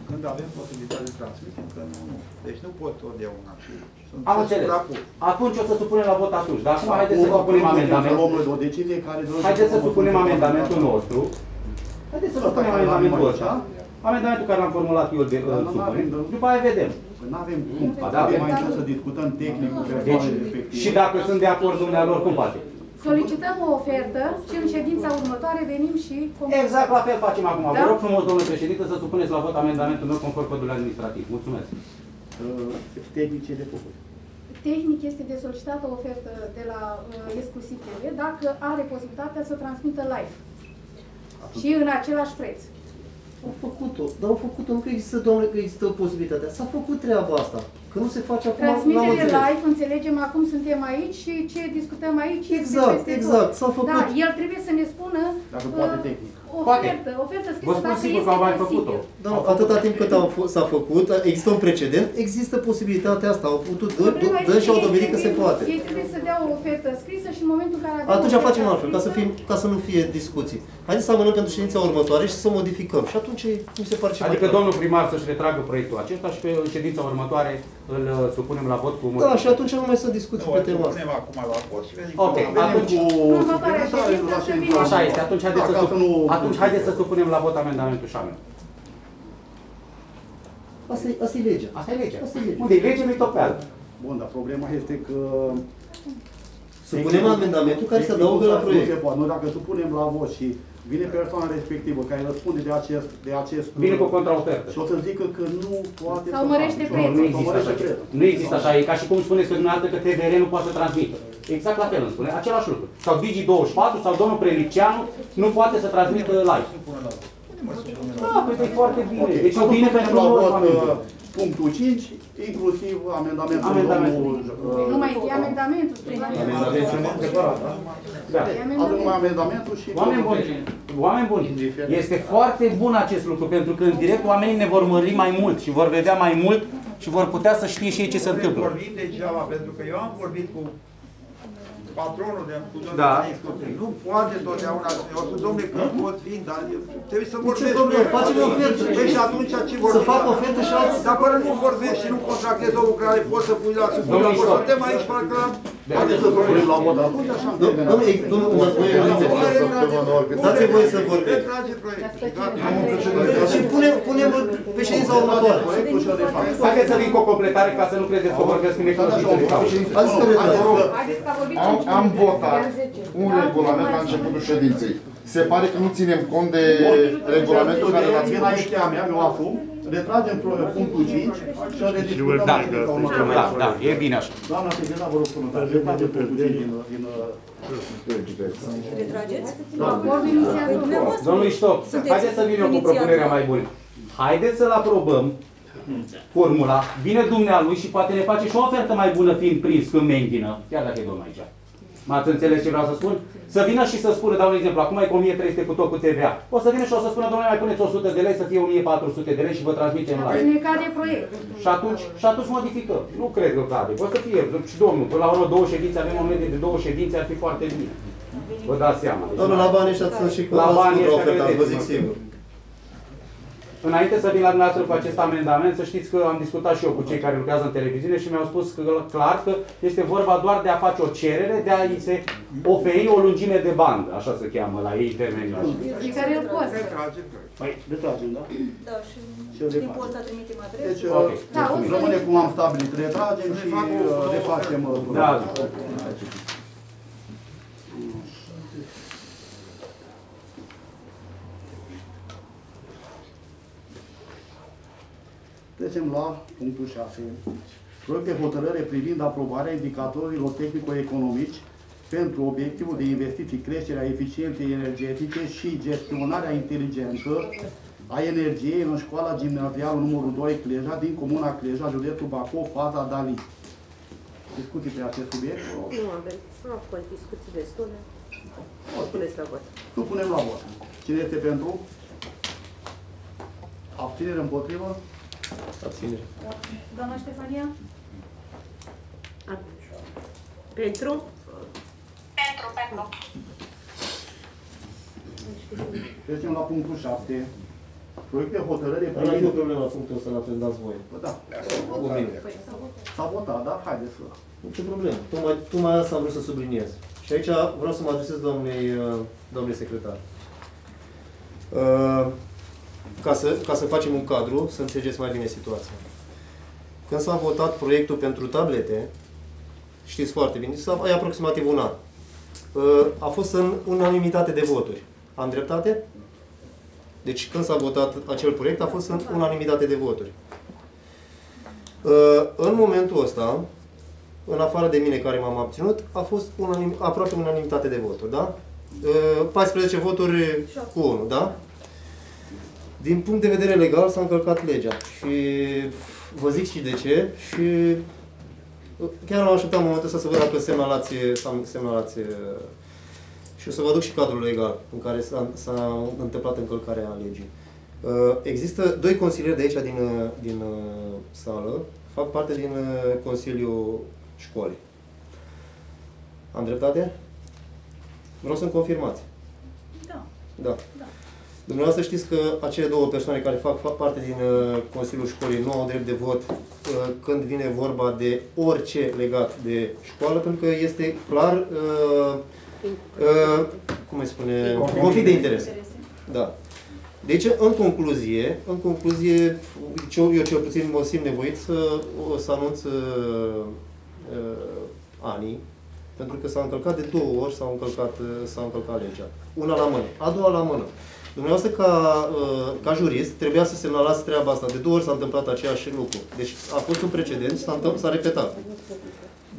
Când avem posibilitatea de transmitem, că nu, nu. Deci nu pot totdeauna și sunt Am se înțeles. suprapun. Atunci o să supunem la vot atunci. Dar acum haideți să Acum, supunem putem Să amendamentul. luăm o decizie care trebuie Haideți să fie supunem conform amendamentul proiectului. nostru. Haideți să Ăsta supunem care l-am amendamentul aici, ăsta. da? Amendamentul care l-am formulat eu de Dar îl nu supunem. avem, da. După aia vedem. Păi Nu avem cum. Ba da, Trebuie avem. mai întâi să discutăm tehnic cu Deci, persoanele respective. și dacă sunt de acord dumnealor, cum face? Solicităm o ofertă și în ședința următoare venim și... Exact la fel facem acum. Da? Vă rog frumos, domnule președinte, să supuneți la vot amendamentul meu conform codului administrativ. Mulțumesc. Uh, tehnice de făcut. Tehnic este de solicitat o ofertă de la uh, exclusiv TV dacă are posibilitatea să transmită live. Și în același preț. Au făcut-o, dar au făcut-o, nu că există, doamne, că există posibilitatea. S-a făcut treaba asta. Că nu se face acum, n-am Transmitere înțeles. live, înțelegem acum suntem aici și ce discutăm aici este Exact, peste tot. exact, s-a făcut. Da, el trebuie să ne spună Dacă poate uh, tehnic. ofertă, ofertă Vă scrisă spun dacă sigur este că am mai posibil. făcut-o. Da, atâta timp cât au f- s-a făcut, există un precedent, există posibilitatea asta. Au putut, dă, Problema dă, este dă și au ei dovedit că se trebuie- poate. Ei trebuie să dea o ofertă scrisă și în momentul în care avem Atunci oferta facem altfel, ca să, scrisă, fim, ca să nu fie discuții. Haideți să amânăm pentru ședința următoare și să modificăm. Și atunci mi se pare ceva. Adică domnul primar să-și retragă proiectul acesta și pe ședința următoare îl uh, supunem la vot cu Da, modificări. și atunci nu mai sunt discuții Nu, pe îl tema asta. punem acum la vot și vedem Ok, cum atunci, Cu Următoarea suplimentare ședință la să ședința vină. așa este, atunci haideți, Da, să, ca sup- să nu- atunci haideți să supunem la vot amendamentul și anume. Asta e, asta e legea. Asta e legea. Asta e legea. Unde e legea, nu-i topeală. Bun, dar problema este că... Supunem amendamentul care se adaugă la Nu proiect. se poate. Noi dacă supunem la vot și vine persoana respectivă care răspunde de acest... De acest Vine cu o contraofertă. Și o să zică că nu poate Sau să mărește facă. prețul. Nu, nu Sau există mărește așa. prețul. Nu există așa. E ca și cum spuneți că dumneavoastră că TVR nu poate să transmită. Exact la fel îmi spune. Același lucru. Sau Digi24 sau domnul Prelipceanu nu poate să transmită live. Da, păi e foarte bine. Ok, Deci e atunci bine supunem pentru la noi vot oameni. uh, punctul 5, inclusiv amendamentul Amendamentul. domnul... Nu mai e amendamentul. Amendamentul separat, da? Da. Adun numai amendamentul și... Oameni buni, oameni buni, este foarte bun acest lucru, pentru că în direct oamenii ne vor mări mai mult și vor vedea mai mult și vor putea să știe și ei ce se întâmplă. vorbit degeaba, pentru că eu am vorbit cu patronul de cu domnul Da. Niscu. Nu poate totdeauna, eu cu domnule că pot fi, dar eu- trebuie să vorbești. problemă? cu el. Facem ofertă. Păi și atunci ce Să vorbești? fac ofertă și alții. Dar până nu vorbești și nu contractezi o lucrare, poți să pui la suport. Domnul Dacă Ișor. suntem aici, parcă la... Haideți să vorbim la vot atunci, așa am terminat. Domnule, domnule, dați voie să vorbim. Retrage proiectul. Gata. Și punem, punem pe ședința următoare. Proiectul și-l refac. Haideți să vin cu o completare ca să nu credeți că vorbesc în expoziție de cauză. Azi că retrage. Haideți că a vorbit Am, 5 am minute. votat Iar 10. un regulament la începutul ședinței. Se pare că nu ținem cont de regulamentul care l-ați Vin aici a mea, eu asum, retragem pro- punctul 5 și îl rediscutăm Da, la ședința următoare. da, da, e bine așa. Doamna Segena, vă rog să notați, retragem punctul 5 din... din Retrageți? Acordul inițiază. Domnul Iștoc, haideți să vin eu cu propunerea mai bună. Haideți să-l aprobăm formula, vine dumnealui și poate ne face și o ofertă mai bună fiind prins când menghină, chiar dacă e domnul aici. M-ați înțeles ce vreau să spun? Să vină și să spună, dau un exemplu, acum e cu 1300 cu tot cu TVA. O să vină și o să spună, domnule, mai puneți 100 de lei să fie 1400 de lei și vă transmitem la Deci ne cade proiectul. Și atunci, și atunci modificăm. Nu cred că cade. Poate să fie, și domnul, până la urmă două ședințe, avem o medie de două ședințe, ar fi foarte bine. Vă dați seama. Deci, Domnule, la banii ăștia sunt și cu La banii ăștia oferta, vă vedeți, zic mă. sigur. Înainte să vin la dumneavoastră cu acest amendament, să știți că am discutat și eu cu cei care lucrează în televiziune și mi-au spus că, clar că este vorba doar de a face o cerere, de a îi se oferi o lungime de bandă, așa se cheamă la ei termenul așa. Și care îl costă. Retrage proiectul. Păi, retragem, da? Da, și Și îl timpul refacem. ăsta trimitem Deci, adresă. Ok. Da, o să rămâne cum am stabilit, retragem și uh, refacem uh, Da. Trecem la punctul 6. Proiect de hotărâre privind aprobarea indicatorilor tehnico-economici pentru obiectivul de investiții, creșterea eficienței energetice și gestionarea inteligentă a energiei în școala gimnazială numărul 2 Cleja din comuna Cleja, județul Bacău, faza Dali. Discuții pe acest subiect? Nu avem. Au fost discuții destule. O spuneți la vot. Supunem la vot. Cine este pentru? Abținere împotrivă? Abținere. Doamna Ștefania? Pentru? Trecem la punctul 7. Proiect de hotărâre Dar nu e o privind... problemă la punctul ăsta, dacă îmi dați voie. Bă, Da, Cu mine. s-a votat, da? Haideți să... Nicio problemă. Tocmai, tocmai asta am vrut să subliniez. Și aici vreau să mă adresez domnului, uh, domnului secretar. Uh, Ca să, ca să facem un cadru, să înțelegeți mai bine situația. Când s-a votat proiectul pentru tablete, știți foarte bine, s-a, e aproximativ un an. Uh, A fost în unanimitate de voturi. Am dreptate? Deci când s-a votat acel proiect, a fost în unanimitate de voturi. Uh, În momentul ăsta, în afară de mine care m-am abținut, a fost unanim, aproape unanimitate de voturi, da? Uh, 14 voturi cu 1, da? Din punct de vedere legal s-a încălcat legea și vă zic și de ce și uh, chiar am așteptat momentul ăsta să văd dacă semnalați, sau semnalați uh, și o să vă aduc și cadrul legal în care s-a, s-a întâmplat încălcarea legii. Uh, Există doi consilieri de aici din, uh, din uh, sală, fac parte din uh, Consiliul Școlii. Am dreptate? Vreau să-mi confirmați. Da. Da. Dumneavoastră știți că acele două persoane care fac, fac parte din uh, Consiliul Școlii nu au drept de vot uh, când vine vorba de orice legat de școală, pentru că este clar, uh, uh, cum îi spune, conflict de interes. Da. Deci, în concluzie, în concluzie, eu, eu cel puțin mă simt nevoit să, o să anunț uh, uh, anii, pentru că s-a încălcat de două ori, s-a încălcat, uh, s-a încălcat legea. Una la mână, a doua la mână. Dumneavoastră, ca, uh, ca jurist, trebuia să semnalați treaba asta. De două ori s-a întâmplat aceeași lucru. Deci a fost un precedent și s-a, întâmpl- s-a repetat.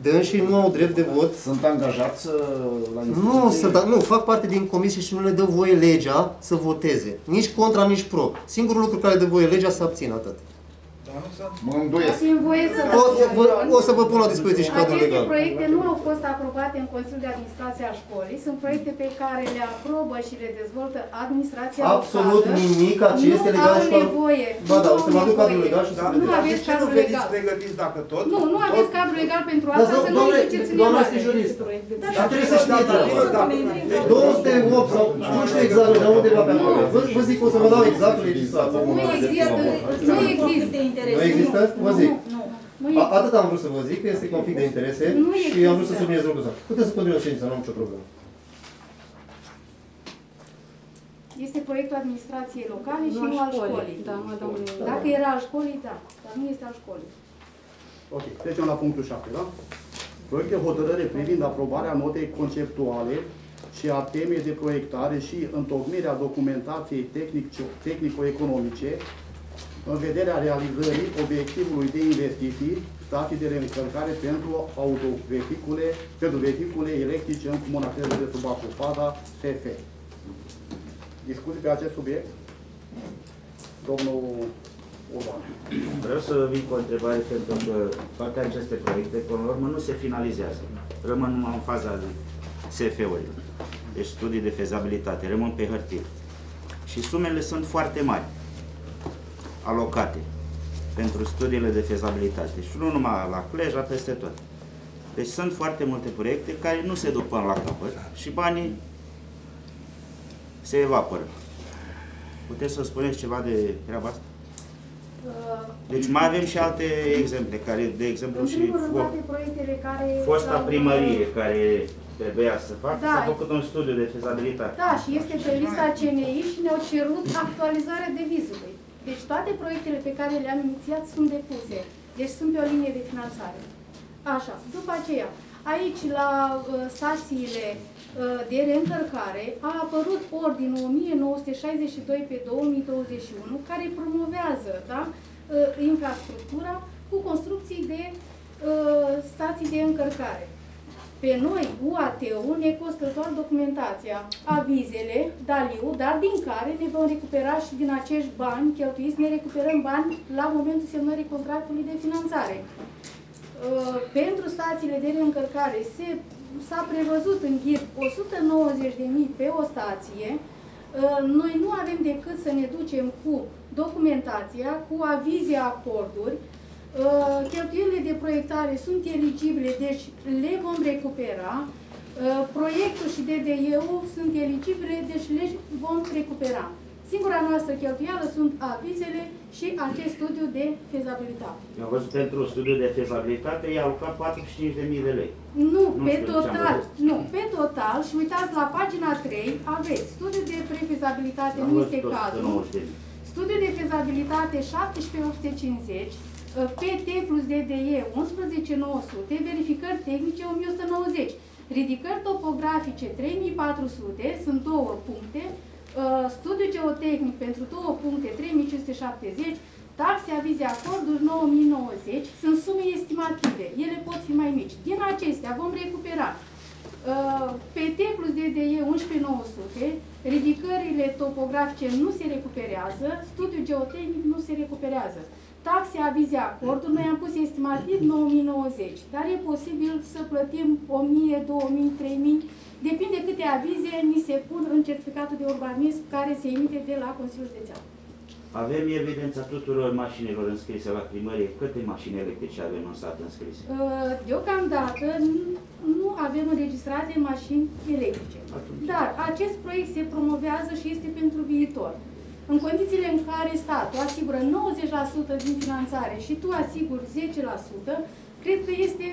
Dânsii nu au drept de vot. Sunt angajați uh, la Nu, instituție? să, da, nu, fac parte din comisie și nu le dă voie legea să voteze. Nici contra, nici pro. Singurul lucru care dă voie legea să abțină atât. Mă îndoiesc. Dați-mi voie să O, vă vă, o să vă pun la dispoziție și cadrul Aceste legal. proiecte nu au fost aprobate în Consiliul de Administrație a școlii. Sunt proiecte pe care le aprobă și le dezvoltă administrația Absolut locală. nimic ce nu este legal au și cadrul- nevoie. Ba da, nu o să au vă aduc nevoie. cadrul legal și să Nu vedeți. aveți De ce nu cadrul veniți legal. pregătiți dacă tot? Nu, nu aveți cadrul legal pentru Dar, asta, să nu doamne, ziceți doamna nevoie. este juristă. Dar Dar trebuie să știe treaba. 208 sau nu știu exact, dar undeva pe acolo. Vă, vă zic, o să vă dau exact legislația. Nu există, nu există. Nu există? Vă zic. Nu, nu A, există. atât am vrut să vă zic, că este conflict de interese Nu și am vrut să există. subliniez lucrul ăsta. Puteți să continuăm ședința, nu am nicio problemă. Este proiectul administrației locale și Nu nu al al școlii. școlii. Da, mă, domnule. Dacă era al școlii, da, dar nu este al școlii. Ok, trecem la punctul 7, da? Proiect de hotărâre privind aprobarea notei conceptuale și a temei de proiectare și întocmirea documentației tehnic- tehnico-economice în vederea realizării obiectivului de investiții, stații de reîncărcare pentru autovehicule, pentru vehicule electrice în comunitățile de sub Acupada, SF. Discuții pe acest subiect? Domnul Urban. Vreau să vin cu o întrebare pentru că toate aceste proiecte, până la urmă, nu se finalizează. Rămân numai în faza SF-urilor. Deci studii de fezabilitate, rămân pe hârtie. Și sumele sunt foarte mari alocate pentru studiile de fezabilitate. Și nu numai la Cluj, dar peste tot. Deci sunt foarte multe proiecte care nu se duc până la capăt și banii se evaporă. Puteți să spuneți ceva de treaba asta? Uh, Deci mai avem și alte exemple, care, de exemplu, În și primul rând, fo- toate proiectele care... fosta s-au- primărie care trebuia să facă, Da. s-a făcut un studiu de fezabilitate. Da, și este pe lista CNI și ne-au cerut actualizarea devizului. Deci toate proiectele pe care le-am inițiat sunt depuse. Deci sunt pe o linie de finanțare. Așa, după aceea, aici la uh, stațiile uh, de reîncărcare a apărut ordinul 1962 pe 2021 care promovează da, uh, infrastructura cu construcții de uh, stații de încărcare. Pe noi, UAT-ul ne costă doar documentația, avizele, daliu, dar din care ne vom recupera și din acești bani cheltuiți, ne recuperăm bani la momentul semnării contractului de finanțare. Uh, Pentru stațiile de reîncărcare se, s-a prevăzut în ghid 190.000 pe o stație. Uh, Noi nu avem decât să ne ducem cu documentația, cu avize acorduri, Uh, Cheltuielile de proiectare sunt eligibile, deci le vom recupera. Uh, Proiectul și DDE-ul sunt eligibile, deci le vom recupera. Singura noastră cheltuială sunt avizele și acest studiu de fezabilitate. Eu am văzut pentru studiul de fezabilitate, i-a alocat 45.000 de lei. Nu, Nu pe știu ce am total, văzut. nu, pe total și uitați la pagina 3 aveți studiu de prefezabilitate, Am nu văzut este 190 cazul. de mii. Studiu de fezabilitate 17850, PT plus DDE 11900, verificări tehnice 1190, ridicări topografice 3400, sunt două puncte, uh, studiu geotehnic pentru două puncte 3570, taxe, avize, acorduri 9090, sunt sume estimative, ele pot fi mai mici. Din acestea vom recupera Uh, PT plus DDE 11900, ridicările topografice nu se recuperează, studiul geotehnic nu se recuperează. Taxe, avize, acorduri, noi am pus estimativ 9090, dar e posibil să plătim 1000, 2000, 3000, depinde câte avize ni se pun în certificatul de urbanism care se emite de la Consiliul Județean. Avem evidența tuturor mașinilor înscrise la primărie. Câte mașini electrice avem în sat înscrise? Uh, Deocamdată nu- nu avem înregistrate mașini electrice. Dar acest proiect se promovează și este pentru viitor. În condițiile în care statul asigură 90% din finanțare și tu asiguri 10%, cred că este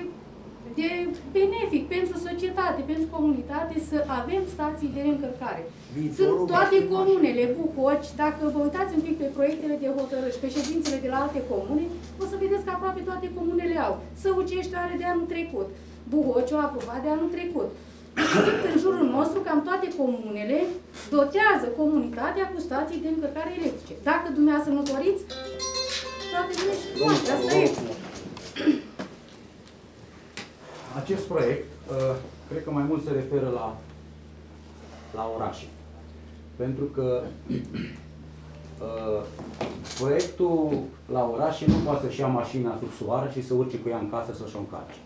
de benefic pentru societate, pentru comunitate să avem stații de reîncărcare. Viitorul Sunt va toate fi comunele, Bucoci, dacă vă uitați un pic pe proiectele de hotărâri și pe ședințele de la alte comune, o să vedeți că aproape toate comunele au. Săucești are de anul trecut, Buhoci a aprobat de anul trecut. Sunt în jurul nostru, cam toate comunele dotează comunitatea cu stații de încărcare electrice. Dacă dumneavoastră nu doriți, toate bine și frumoase, asta e. acest proiect, uh, cred că mai mult se referă la, la orașe. Pentru că uh, proiectul la orașe nu poate să-și ia mașina sub soară și să urce cu ea în casă să-și o încarce.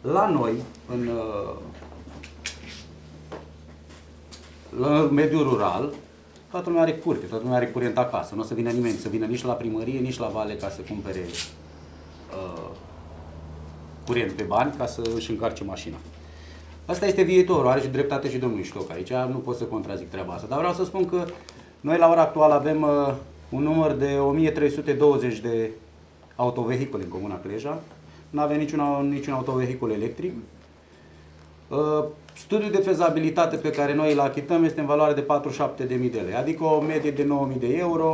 La noi, în, uh, la mediul rural, toată lumea are curte, toată lumea are curent acasă. Nu o să vină nimeni să vină nici la primărie, nici la vale ca să cumpere uh, curent pe bani ca să își încarce mașina. Asta este viitorul, are și dreptate și domnul Ștoc aici, nu pot să contrazic treaba asta. Dar vreau să spun că noi la ora actuală avem uh, un număr de 1320 de autovehicule în Comuna Cleja, nu avem niciun, niciun autovehicul electric. Uh, studiul de fezabilitate pe care noi îl achităm este în valoare de 47.000 de lei, adică o medie de 9.000 de euro,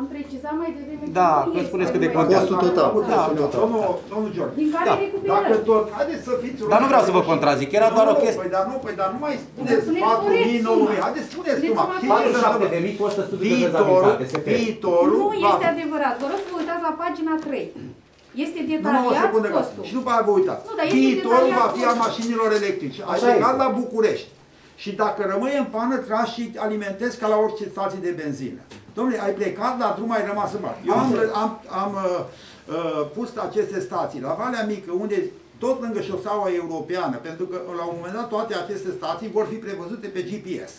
Am precizat mai devreme Da, că nu că este spuneți că de numai- contează. Costul total. Da, Domnul, domnul George, Din care Da. recuperăm. dacă tot, haideți să fiți Dar nu vreau să vă contrazic, era doar o Nu, nu, chestie. Păi dar nu, păi dar nu mai spuneți spuneți 4.000, corect 9.000, suma. haideți spuneți Spuneți suma. suma Ce corect. se întâmplă? 47 de mii costă studiul de Viitorul, fezabilitate, SF. viitorul Nu va este adevărat. Vă rog să vă uitați la pagina 3. Este Nu, nu, o detaliat secundă, gata. costul. Și după aia vă uitați. Nu, dar este Viitorul detaliat va fi a costul. mașinilor electrice. Ai Așa plecat este. la București. Și dacă rămâi în pană, tragi și alimentezi ca la orice stație de benzină. Domnule, ai plecat la drum, ai rămas în bar. Eu am, am, am uh, uh, pus aceste stații la Valea Mică, unde tot lângă șoseaua europeană, pentru că la un moment dat toate aceste stații vor fi prevăzute pe GPS.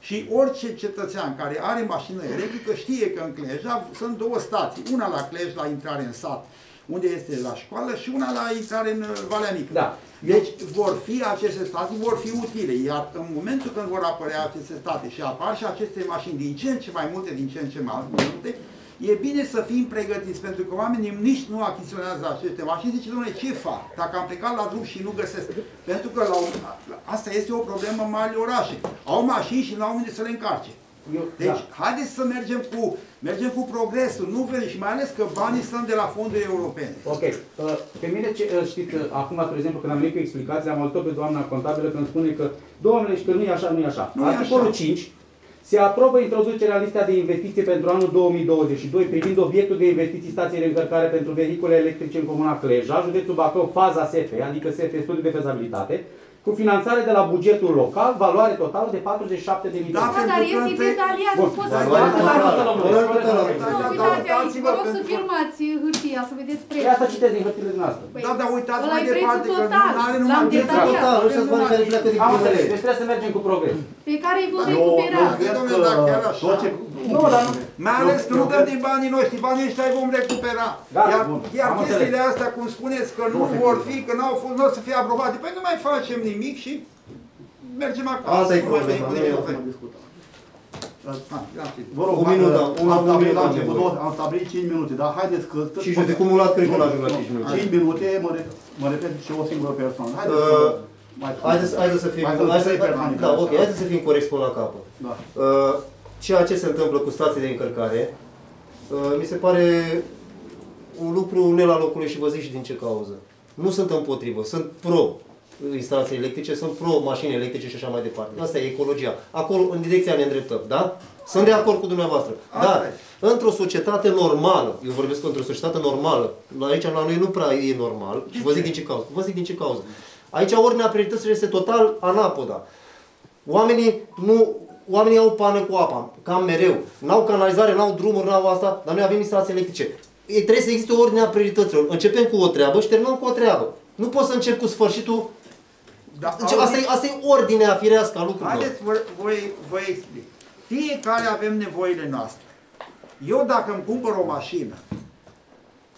Și orice cetățean care are mașină electrică știe că în Cleja sunt două stații. Una la Cluj, la intrare în sat, unde este la școală, și una la intrare în uh, Valea Mică. Da. Deci vor fi aceste stații, vor fi utile, iar în momentul când vor apărea aceste state și apar și aceste mașini din ce în ce mai multe, din ce în ce mai multe, e bine să fim pregătiți, pentru că oamenii nici nu achiziționează aceste mașini, zice, domnule, ce fac dacă am plecat la drum și nu găsesc? Pentru că la, un- asta este o problemă în marile orașe. Au mașini și nu au unde să le încarce. Eu, Deci, da. haideți să mergem cu, mergem cu progresul, nu vrem, și mai ales că banii sunt de la fonduri europene. Ok. Uh, Pe mine, ce, uh, știți, uh, acum, spre exemplu, când am venit cu explicații, am auzit pe doamna contabilă când spune că, domnule, și că nu e așa, nu e așa. Nu e Articolul așa. 5 se aprobă introducerea în lista de investiții pentru anul 2022 privind obiectul de investiții stații de încărcare pentru vehicule electrice în Comuna Cleja, județul Bacău, faza SF, adică SF, studiu de fezabilitate, cu finanțare de la bugetul local, valoare totală de 47 de milioane. Da, Da, dar pentru că este între- detaliat, Bun. nu pot să Dar spun. valoare Nu, totală, Valoare totală. uitați aici, vă rog să pentru- filmați hârtia, să vedeți Ia să prețul. citeți din hârtiile noastre. Păi, Da, dar uitați ăla mai e prețul departe, că total. nu are L-am numai detaliat. Total, ăștia sunt banii care pleacă din Am înțeles, primărie. deci trebuie să mergem cu progres. Pe care îi vom Eu, recupera. eu cred Domnule, că dar chiar așa? tot ce... Nu, dar nu. Mai ales că Eu- nu eu dăm cred- din banii noștri, banii ăștia îi vom recupera. Da, iar bun, iar am chestiile înțeles. astea, cum spuneți, că nu vor fi, că n-au fost, nu o să fie aprobate, păi nu mai facem nimic și mergem acasă. Asta e Nu mai problema, venim nu cu e- nimic. Ah, grație. Vă rog, Un minut, da, un- am un stabilit minut la am început, nevoie. am stabilit 5 minute, dar haideți că... Și de cumulat cred că nu ajung la 5 minute. 5 minute, mă, re- mă repet și o singură persoană. Haideți Uh, să... mai spunem. Haideți, haideți să fim, Mai sunt hai trei să, persoane da, care ok, să- haideți să fim corecți până la capăt. Da. Uh, ceea ce se întâmplă cu stații de încărcare, uh, mi se pare un lucru ne la locului și vă zic și din ce cauză. Nu sunt împotrivă, sunt pro instalații electrice, sunt pro mașini electrice și așa mai departe. Asta e ecologia. Acolo, în direcția ne îndreptăm, da? Sunt de acord cu dumneavoastră. Dar, într-o societate normală, eu vorbesc într-o societate normală, la aici la noi nu prea e normal, și vă zic din ce cauză. Vă zic din ce cauză. Aici ordinea priorităților este total anapoda. Oamenii nu Oamenii au pană cu apa, cam mereu. N-au canalizare, n-au drumuri, n-au asta, dar noi avem instalații electrice. Ei, trebuie să existe o ordine a priorităților. Începem cu o treabă și terminăm cu o treabă. Nu poți să încep cu sfârșitul. Da, Deci asta, e, asta e ordinea firească a lucrurilor. Haideți, vă, voi, vă explic. Fiecare avem nevoile noastre. Eu dacă îmi cumpăr o mașină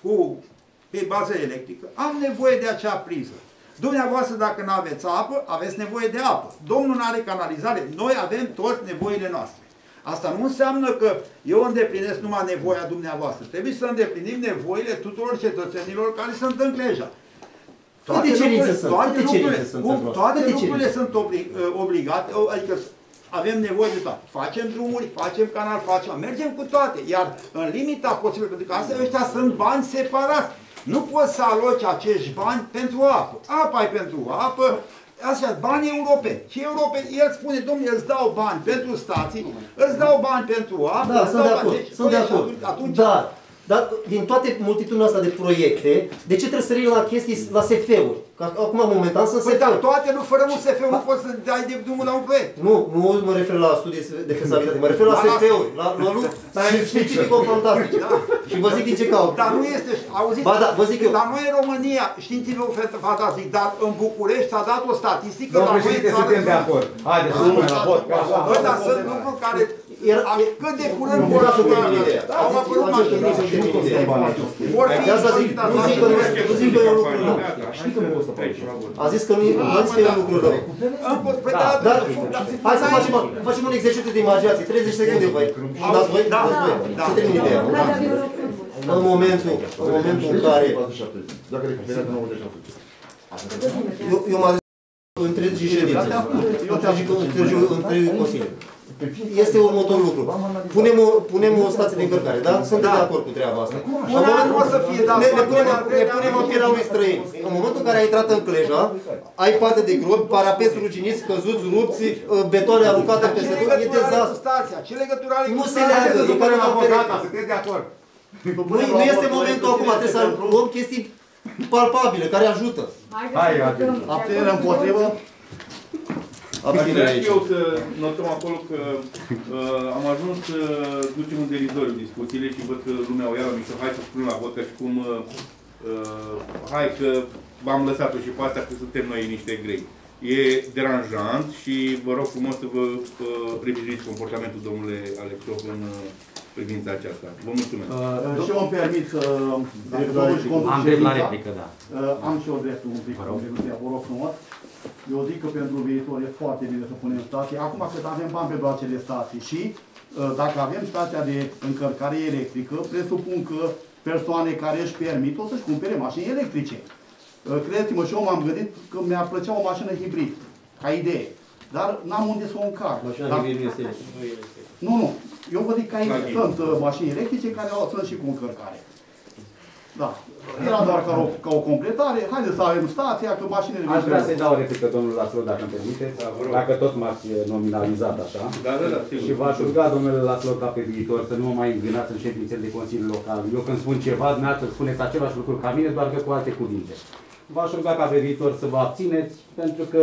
cu, pe bază electrică, am nevoie de acea priză. Dumneavoastră, dacă nu aveți apă, aveți nevoie de apă. Domnul nu are canalizare, noi avem toți nevoile noastre. Asta nu înseamnă că eu îndeplinesc numai nevoia dumneavoastră. Trebuie să îndeplinim nevoile tuturor cetățenilor care sunt în Cleja. Câte cerințe lucrurile- sunt? Toate Câte cerințe lucrurile, sunt cum, acolo? toate Câte lucrurile cerințe? sunt obli, obligate, o- adică avem nevoie de toate. Facem drumuri, facem canal, facem, mergem cu toate. Iar în limita posibil, pentru că astea ăștia sunt bani separați. Nu poți să aloci acești bani pentru apă. Apa e pentru apă, Așa, bani europeni. Și europeni, el spune, domnule, îți dau bani pentru stații, îți dau bani pentru apă, Da, îți sunt dau de bani. acord. Deci, Sunt de băi, acord. atunci- Atunci, Dar Dar din toate multitudinea asta de proiecte, de ce trebuie să sărim la chestii, la SF-uri? Că acum momentan sunt Păi dar SF-uri. toate nu fără un SF nu poți să dai de drumul la un proiect. Nu, nu mă refer la studii de fezabilitate, mă refer la Da, la- SF-uri, la, la lucruri specifico-fantastice. Și vă zic din ce caut. Dar nu este, auziți, Ba da, vă zic eu. la noi în România, științific fantastic, dar în București s-a dat o statistică Domnul la noi președinte, în țară suntem de sunt- acord. Haideți să punem la vot. că așa- Bă, dar sunt lucruri care Era- a- cât de curând Nu vor vreau să termin ideea. au apărut Nu mașini. vreau să termin ideea. Vor fi De asta zic, nu zic că nu, nu zic că e un lucru rău. Știi că nu o să faci. A zis că nu e, nu a zis că e un lucru rău. Păi Da, da, dar da, hai să facem, facem un exercițiu de imaginație, 30 secunde voi. Și dați voi, Da, dați voi. da. Să termin ideea. În momentul, în momentul în care Dacă recuperați 90%. eu, eu m-am zis întregi ședințe, întregi, întregi, întregi Consiliu. Este următorul lucru. Punem o, punem o stație de încărcare, da? Sunt de acord cu treaba asta. Un an nu o să fie, dar ne, ne, poate punem, al ne treilea punem an în pielea unui străin. În momentul în care ai intrat în Cleja, ai parte de grobi, parapeți ruginiți, căzuți, rupți, uh, betoane aruncate Ce peste tot, e legătură are cu dezastru. stația? Ce legătură are cu Nu se stația? leagă, e care la perete. Sunteți de acord. Nu, nu este momentul acum, trebuie să luăm chestii palpabile, care ajută. Hai, Adrian. Abținere împotrivă? Abținere și eu să notăm acolo că uh, am ajuns să ducem în derizoriu discuțiile și văd că lumea o ia la mișto. Hai să spunem la vot că și cum, uh, uh, hai că v-am lăsat-o și pe astea că suntem noi niște grei. E deranjant și vă rog frumos să vă uh, revizuiți comportamentul domnule Alexov în uh, privința aceasta. Vă mulțumesc. Uh, Și eu îmi permit să... Dacă Drept la domnul își replică. conduce Am drept la ședința, replică, da. uh, Am și eu dreptul un pic, vă rog frumos. Eu zic că pentru viitor e foarte bine să punem stații. Acum cât avem bani pentru acele stații și uh, dacă avem stația de încărcare electrică, presupun că persoane care își permit o să-și cumpere mașini electrice. Uh, Credeți-mă, și eu m-am gândit că mi-ar plăcea o mașină hibrid, ca idee. Dar n-am unde să o încarc. Mașina Dar- hibrid nu este Nu, nu. Eu vă zic că La aici ghid. sunt uh, mașini electrice care au, sunt și cu încărcare. Da. Era doar ca o, ca o completare. Haideți să avem stația, că mașinile... Aș vrea să-i dau o replică domnul Laslo, dacă îmi permiteți, dacă tot m-ați nominalizat așa. Da, da, da, sigur. Și v-aș ruga, domnule Laslo, ca pe viitor să nu mă mai îngânați în ședințele de Consiliu Local. Eu când spun ceva, dumneavoastră spuneți același lucru ca mine, doar că cu alte cuvinte. V-aș ruga ca pe viitor să vă abțineți, pentru că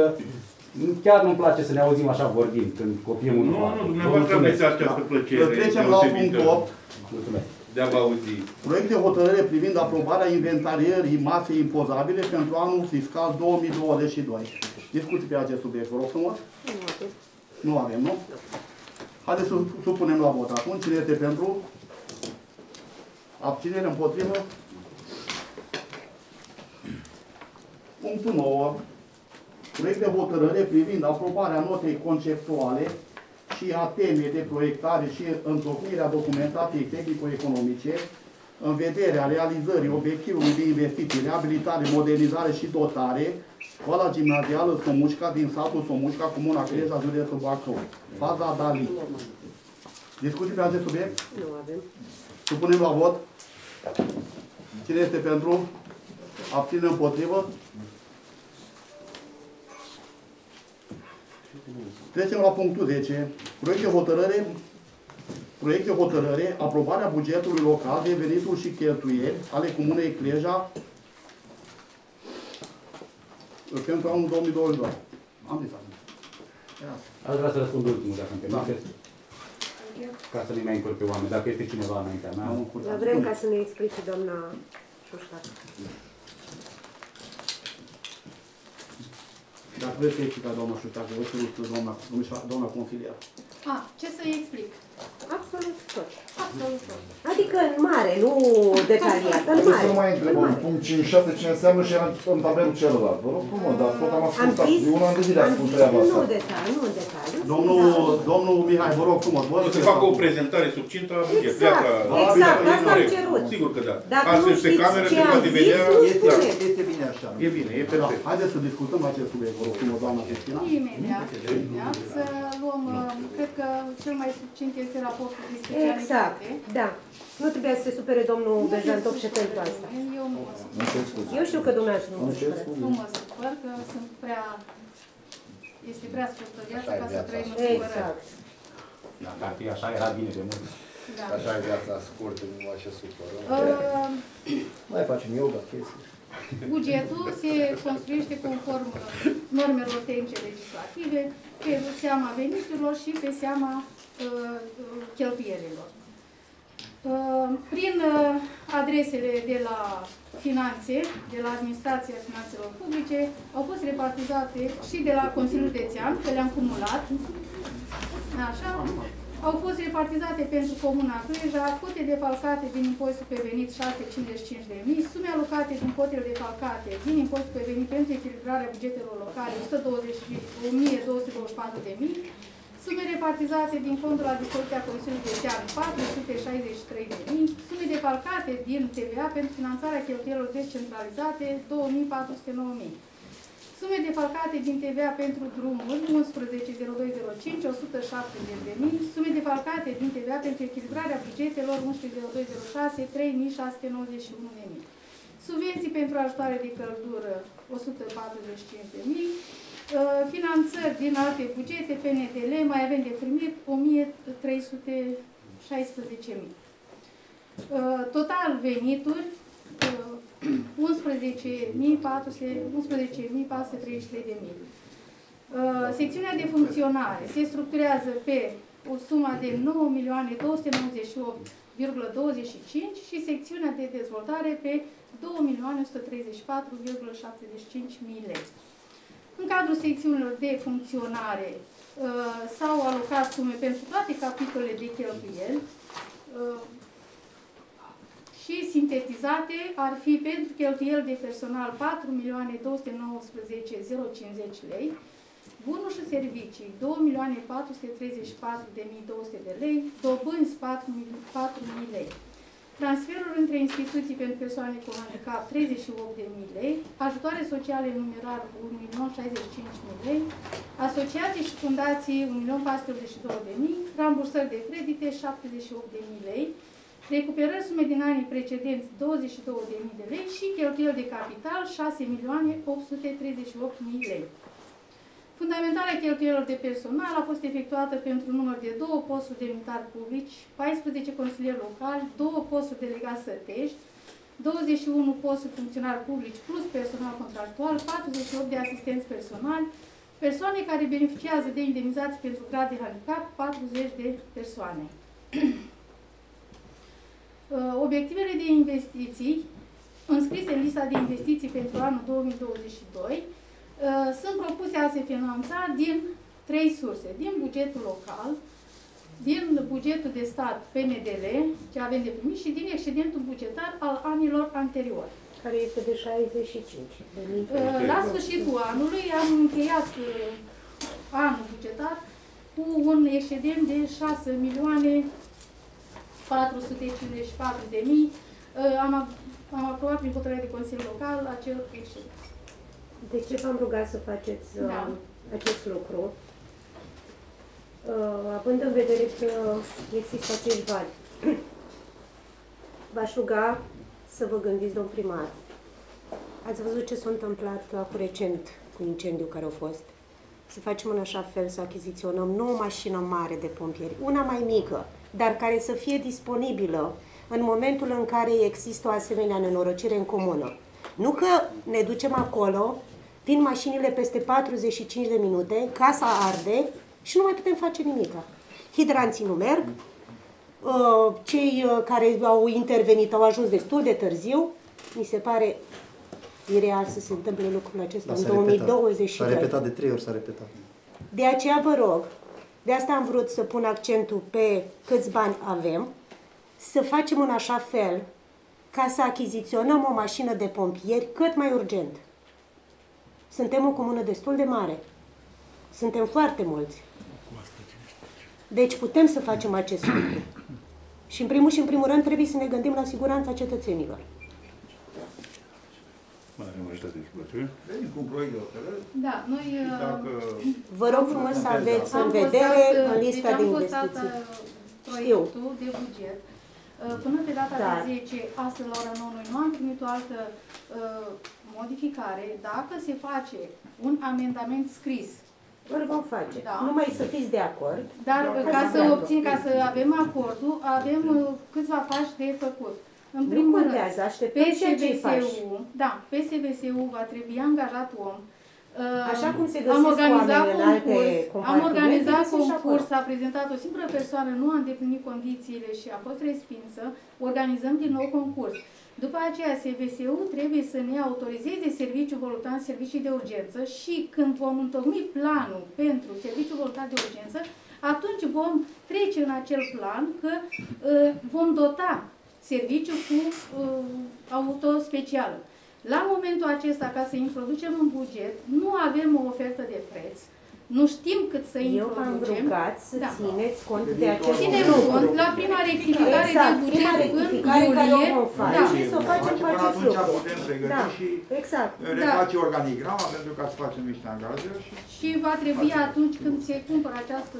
chiar nu-mi place să ne auzim așa vorbind, când copiem unul Nu, pe nu, altul. Vă dumneavoastră mulțumesc. aveți această plăcere. Trecem la deosebită punctul 8. Mulțumesc. De a vă auzi. Proiect de hotărâre privind aprobarea inventarierii masei impozabile pentru anul fiscal 2022. Discuții pe acest subiect, vă rog frumos. Nu avem, nu? Haideți să supunem la vot atunci. Cine este pentru? Abținere împotrivă? Punctul 9. Proiect de hotărâre privind aprobarea notei conceptuale și a temei de proiectare și întocmirea documentației tehnico-economice în vederea realizării obiectivului de investiții, reabilitare, modernizare și dotare, școala gimnazială Somușca din satul Somușca, Comuna Creja, județul Bacău. Faza Dali. Discuții pe acest subiect? Nu avem. Supunem la vot. Cine este pentru? Abține împotrivă? Trecem la punctul 10. Proiect de hotărâre, proiect de hotărâre, aprobarea bugetului local de venituri și cheltuieli ale Comunei Cleja pentru anul 2022. Am zis asta. Ia. Aș vrea să răspund ultimul, dacă îmi permiteți. Ca să nu mai încurc pe oameni, dacă este cineva înaintea mea. Dar vrem ca să ne explice doamna Șușcat. Vreți să explica doamna Șutacă, vă cerut doamna, domnișoara- doamna consilier. A, ce să-i explic? Absolut tot. Absolut tot. Adică în mare, nu detaliat, în Trebuie mare. să mai în întrebăm, mare. punct 5-6 ce înseamnă și era în tabelul celălalt. Vă rog frumos, dar tot am Am ascultat. zis, De un an de zile am ascult zis treaba nu asta. detaliu, nu detaliu. Domnul, domnul Mihai, vă rog frumos, vă O rog să facă o prezentare succintă a bugetului. Exact, Iată, exact, e asta am corect. cerut. Sigur că da. Dacă Asta nu este știți cameră, ce se am poate zis, vedea. nu Este, spuneți. Este bine așa. e bine, e Da, perfect. haideți să discutăm acest subiect, vă rog frumos, doamna Cristina. Imediat, imediat, să luăm, uh, cred că cel mai succint este raportul de specialitate. Exact, da. Nu trebuia să se supere domnul Nu Bejan se Topșe supere pentru asta. nimeni, Eu nu mă supăr. Nu știu scuze. Eu știu că dumneavoastră nu Nu se știu supără. scuze. Nu mă supăr, că sunt prea... Este prea scurtă viața ca să trăim în supărare. Exact. Dacă ar fi așa, era bine de mult. Da. Așa e viața scurtă, nu mă așa supără. Uh, Mai facem yoga, chestii. Bugetul se construiește conform normelor tehnice legislative, pe seama veniturilor și pe seama uh, cheltuielilor. Uh, prin uh, adresele de la finanțe, de la Administrația Finanțelor Publice, au fost repartizate și de la Consiliul Județean, că le-am cumulat, așa, au fost repartizate pentru Comuna Cluja, cote defalcate din impozitul pe venit 655 de mii, sume alocate din cotele defalcate din impozitul pe venit pentru echilibrarea bugetelor locale 1224 de mii, sume repartizate din fondul la dispoziția Consiliului Județean 463 de mii, sume defalcate din TVA pentru finanțarea cheltuielor descentralizate 2409 mii. Sume defalcate din TVA pentru drumuri 110205, 170 de mii. Sume defalcate din TVA pentru echilibrarea bugetelor 110206, 3691 de mii. Subvenții pentru ajutoare de căldură 145 de mii. Finanțări din alte bugete, PNDL, mai avem de primit 1316 mii. Total venituri 11.433 de mii. Secțiunea de funcționare se structurează pe o sumă de 9.298,25 și secțiunea de dezvoltare pe 2.134,75 mii lei. În cadrul secțiunilor de funcționare s-au alocat sume pentru toate capitolele de cheltuieli, și sintetizate ar fi pentru cheltuieli de personal 4.219.050 lei, bunuri și servicii 2.434.200 de lei, dobânzi 4.000 lei, transferuri între instituții pentru persoane cu handicap 38.000 lei, ajutoare sociale numerar 1.065.000 lei, asociații și fundații 1.482.000, rambursări de credite 78.000 lei, recuperări sume din anii precedenți 22.000 de lei și cheltuieli de capital 6.838.000 lei. Fundamentarea cheltuielor de personal a fost efectuată pentru număr de două posturi de militari publici, 14 consilieri locali, două posturi delegați sătești, 21 posturi funcționari publici plus personal contractual, 48 de asistenți personali, persoane care beneficiază de indemnizații pentru grad de handicap, 40 de persoane. Obiectivele de investiții înscrise în lista de investiții pentru anul 2022 sunt propuse a se finanța din trei surse. Din bugetul local, din bugetul de stat PNDL, ce avem de primit, și din excedentul bugetar al anilor anteriori. Care este de 65. La sfârșitul anului am încheiat anul bugetar cu un excedent de 6 milioane 454 de mii. Am, am aprobat prin hotărâre de Consiliu Local acel excedent. De ce v-am rugat să faceți Da. uh, acest lucru? Uh, având în vedere că există acești bani, v-aș ruga să vă gândiți, domn primar. Ați văzut ce s-a întâmplat cu recent cu incendiu care a fost? Să facem în așa fel să achiziționăm nu o mașină mare de pompieri, una mai mică, dar care să fie disponibilă în momentul în care există o asemenea nenorocire în comună. Nu că ne ducem acolo, vin mașinile peste 45 de minute, casa arde și nu mai putem face nimic. Hidranții nu merg, uh, cei uh, care au intervenit au ajuns destul de târziu. Mi se pare ireal să se întâmple lucrul acesta Da, în s-a repetat. 2022. S-a repetat de trei ori, s-a repetat. De aceea vă rog, de asta am vrut să pun accentul pe câți bani avem, să facem în așa fel ca să achiziționăm o mașină de pompieri cât mai urgent. Suntem o comună destul de mare. Suntem foarte mulți. Deci putem să facem acest lucru. Și în primul și în primul rând trebuie să ne gândim la siguranța cetățenilor. Venim cu un proiect de hotărâre. Da, noi... uh, Dacă... Vă rog frumos să aveți în Am vedere postat, uh, în lista deci de am postat, investiții. uh, proiectul de buget. Uh, Până pe data Da. de 10, astăzi la ora 9, noi nu am primit o altă uh, modificare. Dacă se face un amendament scris Îl vom face. Da. Numai să fiți de acord. Dar Da, ca da, să da. obțin, ca să avem acordul, avem uh, câțiva pași de făcut. În Nu primul contează, rând, așteptăm și acei pași. PSVSU, da, PSVSU va trebui angajat om. Uh, Așa cum se am găsesc organizat oameni în alte concurs, am compartimente, organizat găsim și concurs, acolo. a prezentat o singură persoană, nu a îndeplinit condițiile și a fost respinsă, organizăm din nou concurs. După aceea, SVSU trebuie să ne autorizeze serviciul voluntar în servicii de urgență și când vom întocmi planul pentru serviciul voluntar de urgență, atunci vom trece în acel plan că uh, vom dota serviciul cu uh, auto specială. La momentul acesta, ca să introducem în buget, nu avem o ofertă de preț, nu știm cât să Eu v-am introducem. rugat să Da. țineți cont de acest Ținem lucru. cont la prima rectificare exact, de buget prima în rectificare care o iulie. vom face Da. și să o facem cu Până acest atunci lucru. putem pregăti Da, și exact. reface organigrama pentru ca să facem niște angajări și Și va trebui atunci când se cumpără această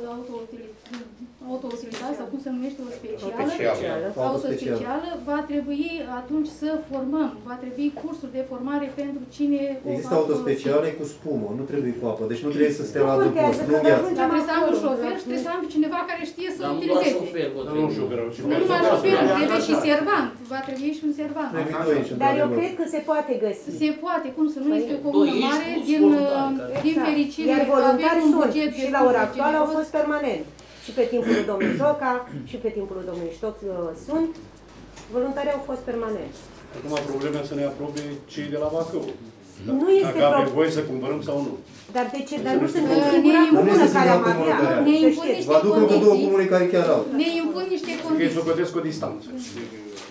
autoutilitate sau cum se numește o specială, Specială. auto specială, va trebui atunci să formăm, va trebui cursuri de formare pentru cine o Există va auto folosi. speciale cu spumă, nu trebuie cu apă, deci nu trebuie să stea la Nu adăpost, contează, nu că gheață. Dar trebuie să am un șofer și trebuie să am pe cineva care știe să Dar nu doar utilizeze. șofer, vă Nu un șofer, ci Nu numai șofer, trebuie și servant. Va trebui și un servant. Trebuie doi aici, Dar eu într-adevăr. cred că se poate găsi. Se poate, cum să nu este o Doi comună ești mare, plus din, voluntari, uh, care- din Exact. fericire Iar avem voluntari un sunt buget și la destul ora de actuală au generos. fost permanent. Și pe timpul lui domnul Joca și pe timpul lui domnul Ștoc uh, sunt. Voluntarii au fost permanent. Acum problema să ne aprobe cei de la Bacău. Nu este Dacă avem pro- voie să cumpărăm sau nu. Dar de ce? Dar nu Uh, suntem ne singura impun- comună Nu care am este singura avea. comună care Ne Să impun știți. niște Vă aduc încă două condiții. comune care chiar au. Ne impun niște Că îi condiții. socotesc o distanță.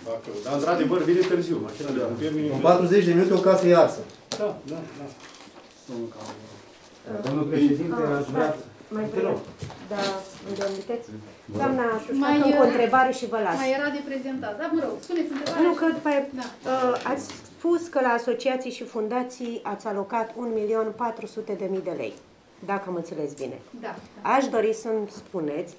Bacău. Dar într-adevăr vine târziu. Mașina de pompieri vine În 40 de minute o casă e arsă. Da, da, da. Domnul președinte, Ah, aș vrea... Mai Te rog. Da, îmi permiteți? Doamna Șușac, Mai, încă o uh, întrebare și vă las. Mai era de prezentat. Da, mă rog, spuneți întrebarea. Nu, că după aia, Da. uh, ați spus că la asociații și fundații ați alocat 1.400.000 de lei, dacă am înțeles bine. Da. Aș dori să-mi spuneți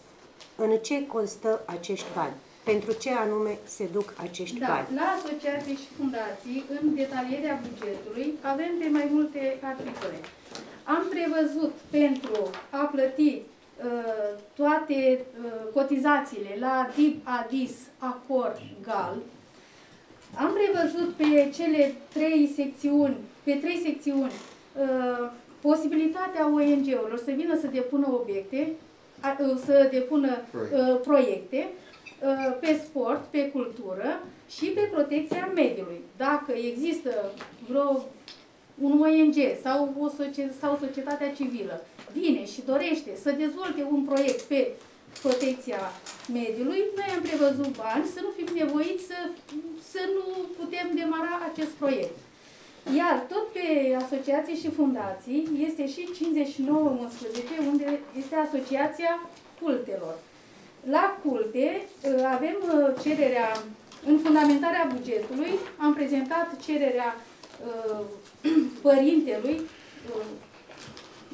în ce constă acești bani, pentru ce anume se duc acești Da, bani. la asociații și fundații, în detalierea bugetului, avem de mai multe articole. Am prevăzut pentru a plăti uh, toate uh, cotizațiile la DIP, ADIS, ACOR, GAL. Am prevăzut pe cele trei secțiuni, pe trei secțiuni, uh, posibilitatea ONG-urilor să vină să depună obiecte, a- uh, să depună uh, proiecte uh, pe sport, pe cultură și pe protecția mediului. Dacă există vreo un ONG sau, o socie- sau societatea civilă vine și dorește să dezvolte un proiect pe protecția mediului, noi am prevăzut bani să nu fim nevoiți să, să nu putem demara acest proiect. Iar tot pe asociații și fundații este și 5911, unde este asociația cultelor. La culte uh, avem uh, cererea, în fundamentarea bugetului, am prezentat cererea uh, părintelui uh,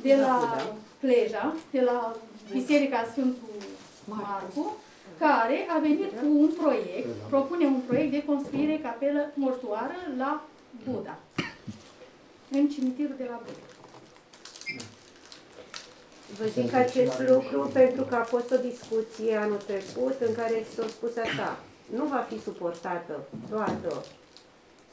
de la Pleja, de la Biserica Sfântul Marcu, care a venit cu un proiect, propune un proiect de construire capelă mortoară la Buda, în cimitirul de la Buda. Vă zic acest lucru pentru că a fost o discuție anul trecut în care s-a spus așa, nu va fi suportată toată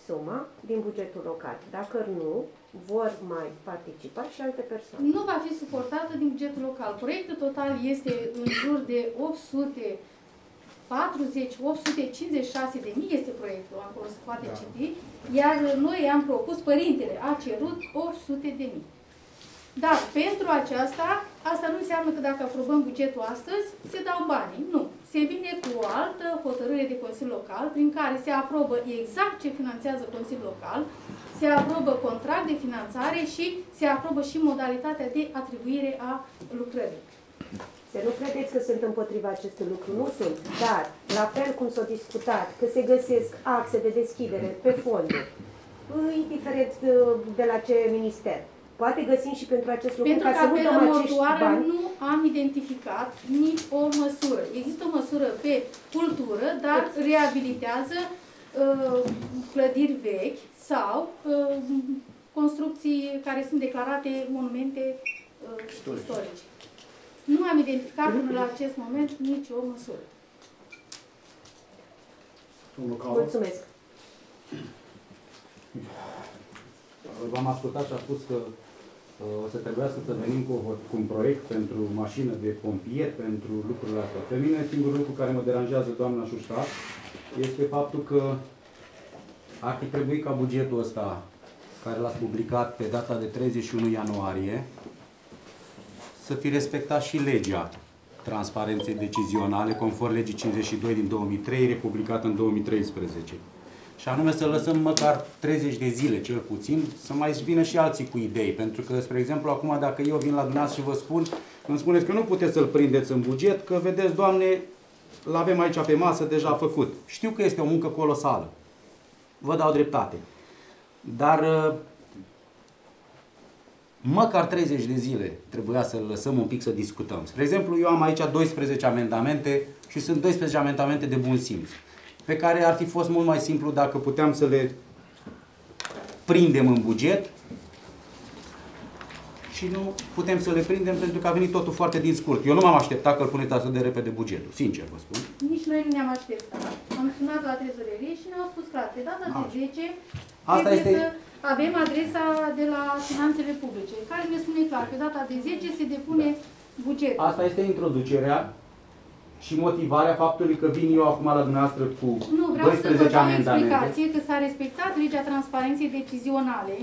suma din bugetul local. Dacă nu, vor mai participa și alte persoane. Nu va fi suportată din bugetul local. Proiectul total este în jur de 840, 856 de mii este proiectul, acolo se poate Da. citi, iar noi am propus, părintele a cerut 800 de mii. Dar pentru aceasta, asta nu înseamnă că dacă aprobăm bugetul astăzi, se dau banii. Nu. Se vine cu o altă hotărâre de Consiliu Local, prin care se aprobă exact ce finanțează Consiliul Local, se aprobă contract de finanțare și se aprobă și modalitatea de atribuire a lucrării. Să nu credeți că sunt împotriva acestui lucru, nu sunt. Dar, la fel cum s-a discutat, că se găsesc axe de deschidere pe fonduri, indiferent de, de la ce minister, poate găsim și pentru acest lucru Pentru ca să nu capelă dăm acești mortoară bani. nu am identificat nici o măsură. Există o măsură pe cultură, dar reabilitează uh, clădiri vechi sau uh, construcții care sunt declarate monumente uh, istorice. Nu am identificat până la acest moment nici o măsură. Mulțumesc. V-am ascultat și a spus că uh, o să trebuiască să venim cu, o- cu un proiect pentru mașină de pompier, pentru lucrurile astea. Pe mine singurul lucru care mă deranjează, doamna Șușta, este faptul că ar fi trebuit ca bugetul ăsta, care l-ați publicat pe data de 31 ianuarie, să fi respectat și legea transparenței decizionale, conform legii 52 din 2003, republicată în 2013. Și anume să lăsăm măcar 30 de zile, cel puțin, să mai vină și alții cu idei. Pentru că, spre exemplu, acum dacă eu vin la dumneavoastră și vă spun, îmi spuneți că nu puteți să-l prindeți în buget, că vedeți, Doamne, l-avem aici pe masă deja făcut. Știu că este o muncă colosală. Vă dau dreptate. Dar uh, măcar 30 de zile trebuia să lăsăm un pic să discutăm. Spre exemplu, eu am aici 12 amendamente și sunt 12 amendamente de bun simț, pe care ar fi fost mult mai simplu dacă puteam să le prindem în buget și nu putem să le prindem pentru că a venit totul foarte din scurt. Eu nu m-am așteptat că îl puneți atât de repede bugetul, sincer vă spun. Nici noi nu ne-am așteptat. Am sunat la trezorerie și ne-au spus clar, pe data de 10 Asta trebuie este- să avem adresa de la finanțele publice, care ne spune clar, pe data de 10 se depune bugetul. Asta este introducerea și motivarea faptului că vin eu acum la dumneavoastră cu Nu, vreau să vă 12 dau amendamente. explicație că s-a respectat legea transparenței decizionale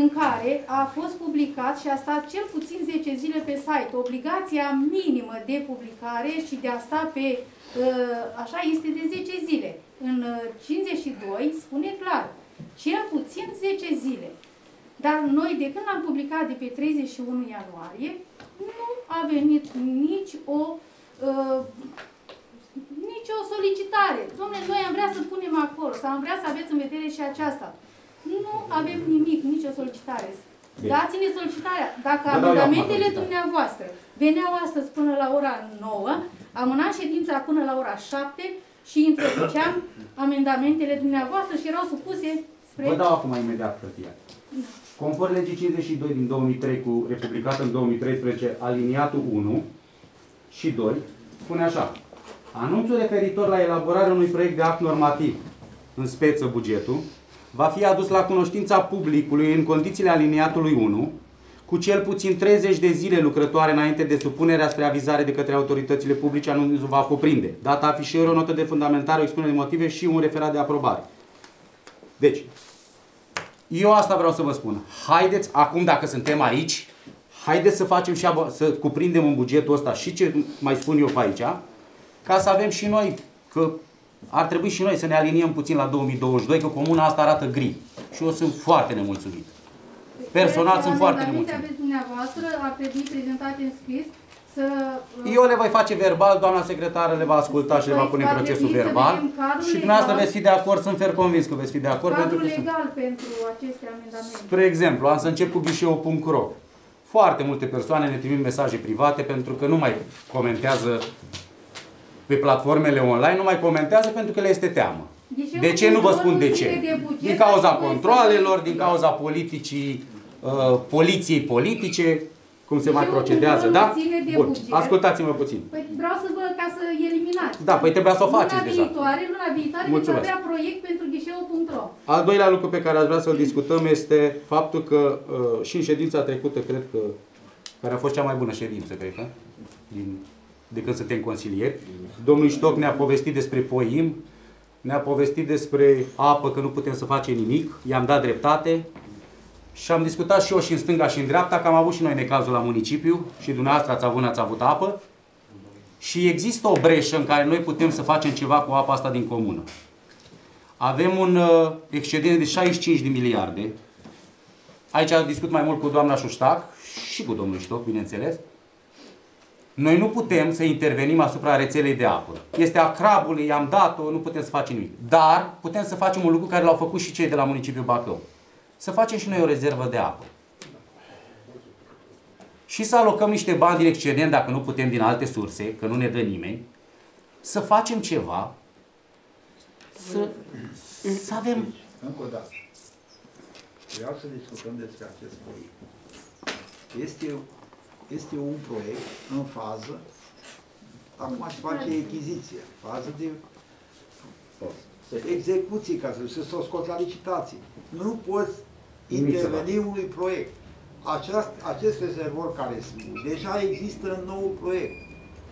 în care a fost publicat și a stat cel puțin 10 zile pe site. Obligația minimă de publicare și de a sta pe uh, așa este de 10 zile. În uh, 52 spune clar, cel puțin 10 zile. Dar noi, de când l-am publicat de pe 31 ianuarie, nu a venit nici o uh, nici o solicitare. Domnule, noi am vrea să punem acolo sau am vrea să aveți în vedere și aceasta. Nu avem nimic, nicio solicitare. Bine. Dați-ne solicitarea. Dacă Vă dau eu acum amendamentele solicitarea. dumneavoastră veneau astăzi până la ora 9, amânam ședința până la ora 7 și introduceam amendamentele dumneavoastră și erau supuse spre... Vă dau acum imediat hârtia. Conform legii 52 din 2003 cu republicată în 2013, aliniatul 1 și 2, spune așa. Anunțul referitor la elaborarea unui proiect de act normativ, în speță bugetul, va fi adus la cunoștința publicului în condițiile aliniatului 1, cu cel puțin 30 de zile lucrătoare înainte de supunerea spre avizare de către autoritățile publice, anunțul va cuprinde data afișierului, o notă de fundamentare, o expunere de motive și un referat de aprobare. Deci, eu asta vreau să vă spun. Haideți, acum dacă suntem aici, haideți să facem și abo- să cuprindem în bugetul ăsta și ce mai spun eu pe aici, ca să avem și noi, că ar trebui și noi să ne aliniem puțin la 2022, că comuna asta arată gri. Și eu sunt foarte nemulțumit. Personal sunt foarte Amendamente nemulțumit. aveți dumneavoastră, ar trebui prezentate în scris să... uh, Eu le voi face verbal, doamna secretară le va asculta și le va Păi, pune în va procesul trebui să verbal. vedem cadrul Și dumneavoastră legal. veți fi de acord, sunt fer convins că veți fi de acord. pentru Cadrul că sunt- legal pentru aceste amendamente. Spre exemplu, am să încep cu ghișeu.ro. Foarte multe persoane ne trimit mesaje private pentru că nu mai comentează pe platformele online, nu mai comentează pentru că le este teamă. Ghișeul De ce nu vă control spun de nu ce? ține de buget, Din cauza trebuie să- controalelor, din cauza politicii, uh, poliției politice, cum se mai Ghișeul procedează, control da? nu ține de Bun, buget. ascultați-mă puțin. Păi vreau să vă, ca să eliminați. Da, păi trebuia să o faceți luna deja. Viitoare, luna viitoare Mulțumesc. veți avea proiect pentru ghișeul.ro. Al doilea lucru pe care aș vrea să-l discutăm este faptul că uh, și în ședința trecută, cred că, care a fost cea mai bună ședință, cred că, din, de când suntem consilieri, domnul Ștoc ne-a povestit despre POIM, ne-a povestit despre apă, că nu putem să facem nimic, i-am dat dreptate și am discutat și eu și în stânga și în dreapta, că am avut și noi necazul la municipiu și dumneavoastră ați avut, ați avut apă și există o breșă în care noi putem să facem ceva cu apa asta din comună. Avem un uh, excedent de 65 de miliarde. Aici discut mai mult cu doamna Șuștac și cu domnul Ștoc, bineînțeles. Noi nu putem să intervenim asupra rețelei de apă. Este a crabului, i-am dat-o, nu putem să facem nimic. Dar putem să facem un lucru care l-au făcut și cei de la municipiul Bacău. Să facem și noi o rezervă de apă. Și să alocăm niște bani din excedent, dacă nu putem din alte surse, că nu ne dă nimeni, să facem ceva, să, să avem Încă o dată. Vreau să discutăm despre acest proiect. Este este un proiect în fază, acum se face achiziție, fază de execuție, ca să se s-o scot la licitație. Nu poți interveni unui proiect. Aceast, acest rezervor care spun, deja există în nou proiect.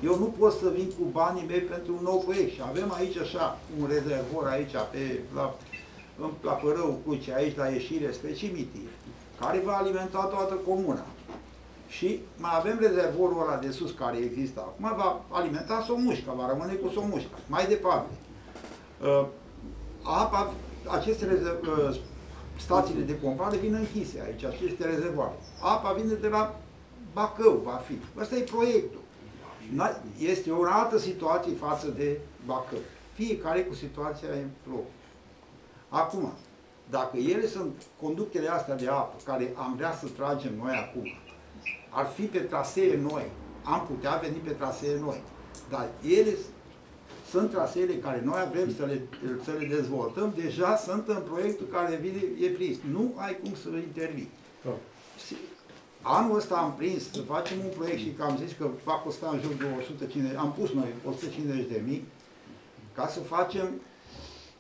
Eu nu pot să vin cu banii mei pentru un nou proiect și avem aici așa un rezervor aici pe, la, în, la Părău Cuce, aici la ieșire spre cimitir, care va alimenta toată comuna. Și mai avem rezervorul ăla de sus care există acum, va alimenta Somușca, va rămâne cu Somușca. Mai departe, uh, apa, aceste rezerv, uh, stațiile de pompare vin închise aici, aceste rezervoare. Apa vine de la Bacău, va fi. Ăsta e proiectul. Este o altă situație față de Bacău. Fiecare cu situația în loc. Acum, dacă ele sunt conductele astea de apă, care am vrea să tragem noi acum, ar fi pe trasee noi, am putea veni pe trasee noi. Dar ele sunt traseele care noi vrem să le, să le dezvoltăm, deja sunt în proiectul care vine, e prins. Nu ai cum să intervii. Oh. Anul ăsta am prins să facem un proiect și că am zis că va costa în jur de 150, am pus noi 150 de mii, ca să facem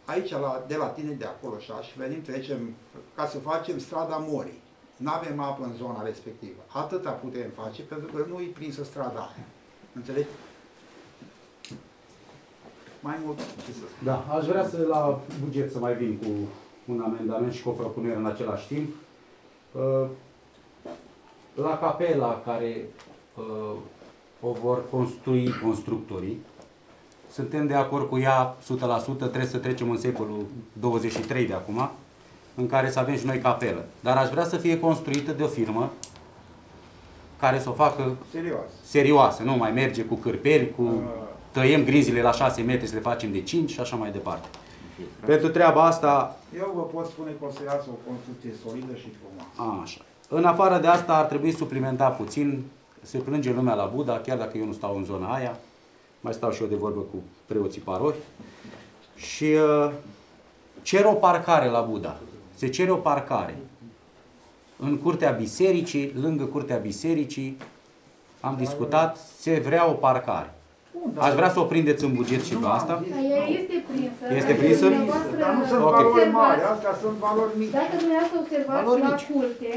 aici, la, de la tine, de acolo, așa, și venim, trecem, ca să facem strada Morii. Nu avem apă în zona respectivă. Atâta putem face, pentru că nu e prinsă strada aia. Înțelegi? Mai mult, ce să spun. Da, aș vrea să la buget să mai vin cu un amendament și cu o propunere în același timp. Uh, la capela care uh, o vor construi constructorii, suntem de acord cu ea 100%, trebuie să trecem în secolul 23 de acum, în care să avem și noi capelă. Dar aș vrea să fie construită de o firmă care să o facă serioasă. serioasă. Nu mai merge cu cârpeli, cu tăiem grinzile la 6 metri să le facem de 5 și așa mai departe. Pentru treaba asta... Eu vă pot spune că o să iasă o construcție solidă și frumoasă. Așa. În afară de asta ar trebui suplimentat puțin, se plânge lumea la Buda, chiar dacă eu nu stau în zona aia, mai stau și eu de vorbă cu preoții parohi, și uh, cer o parcare la Buda. Se cere o parcare. În curtea bisericii, lângă curtea bisericii, am discutat, se vrea o parcare. Aș vrea să o prindeți în buget și pe asta. Ea este prinsă. Este prinsă? Dar nu sunt Ok. valori mari, astea sunt valori mici. Dacă dumneavoastră observați Valori la mici. culte,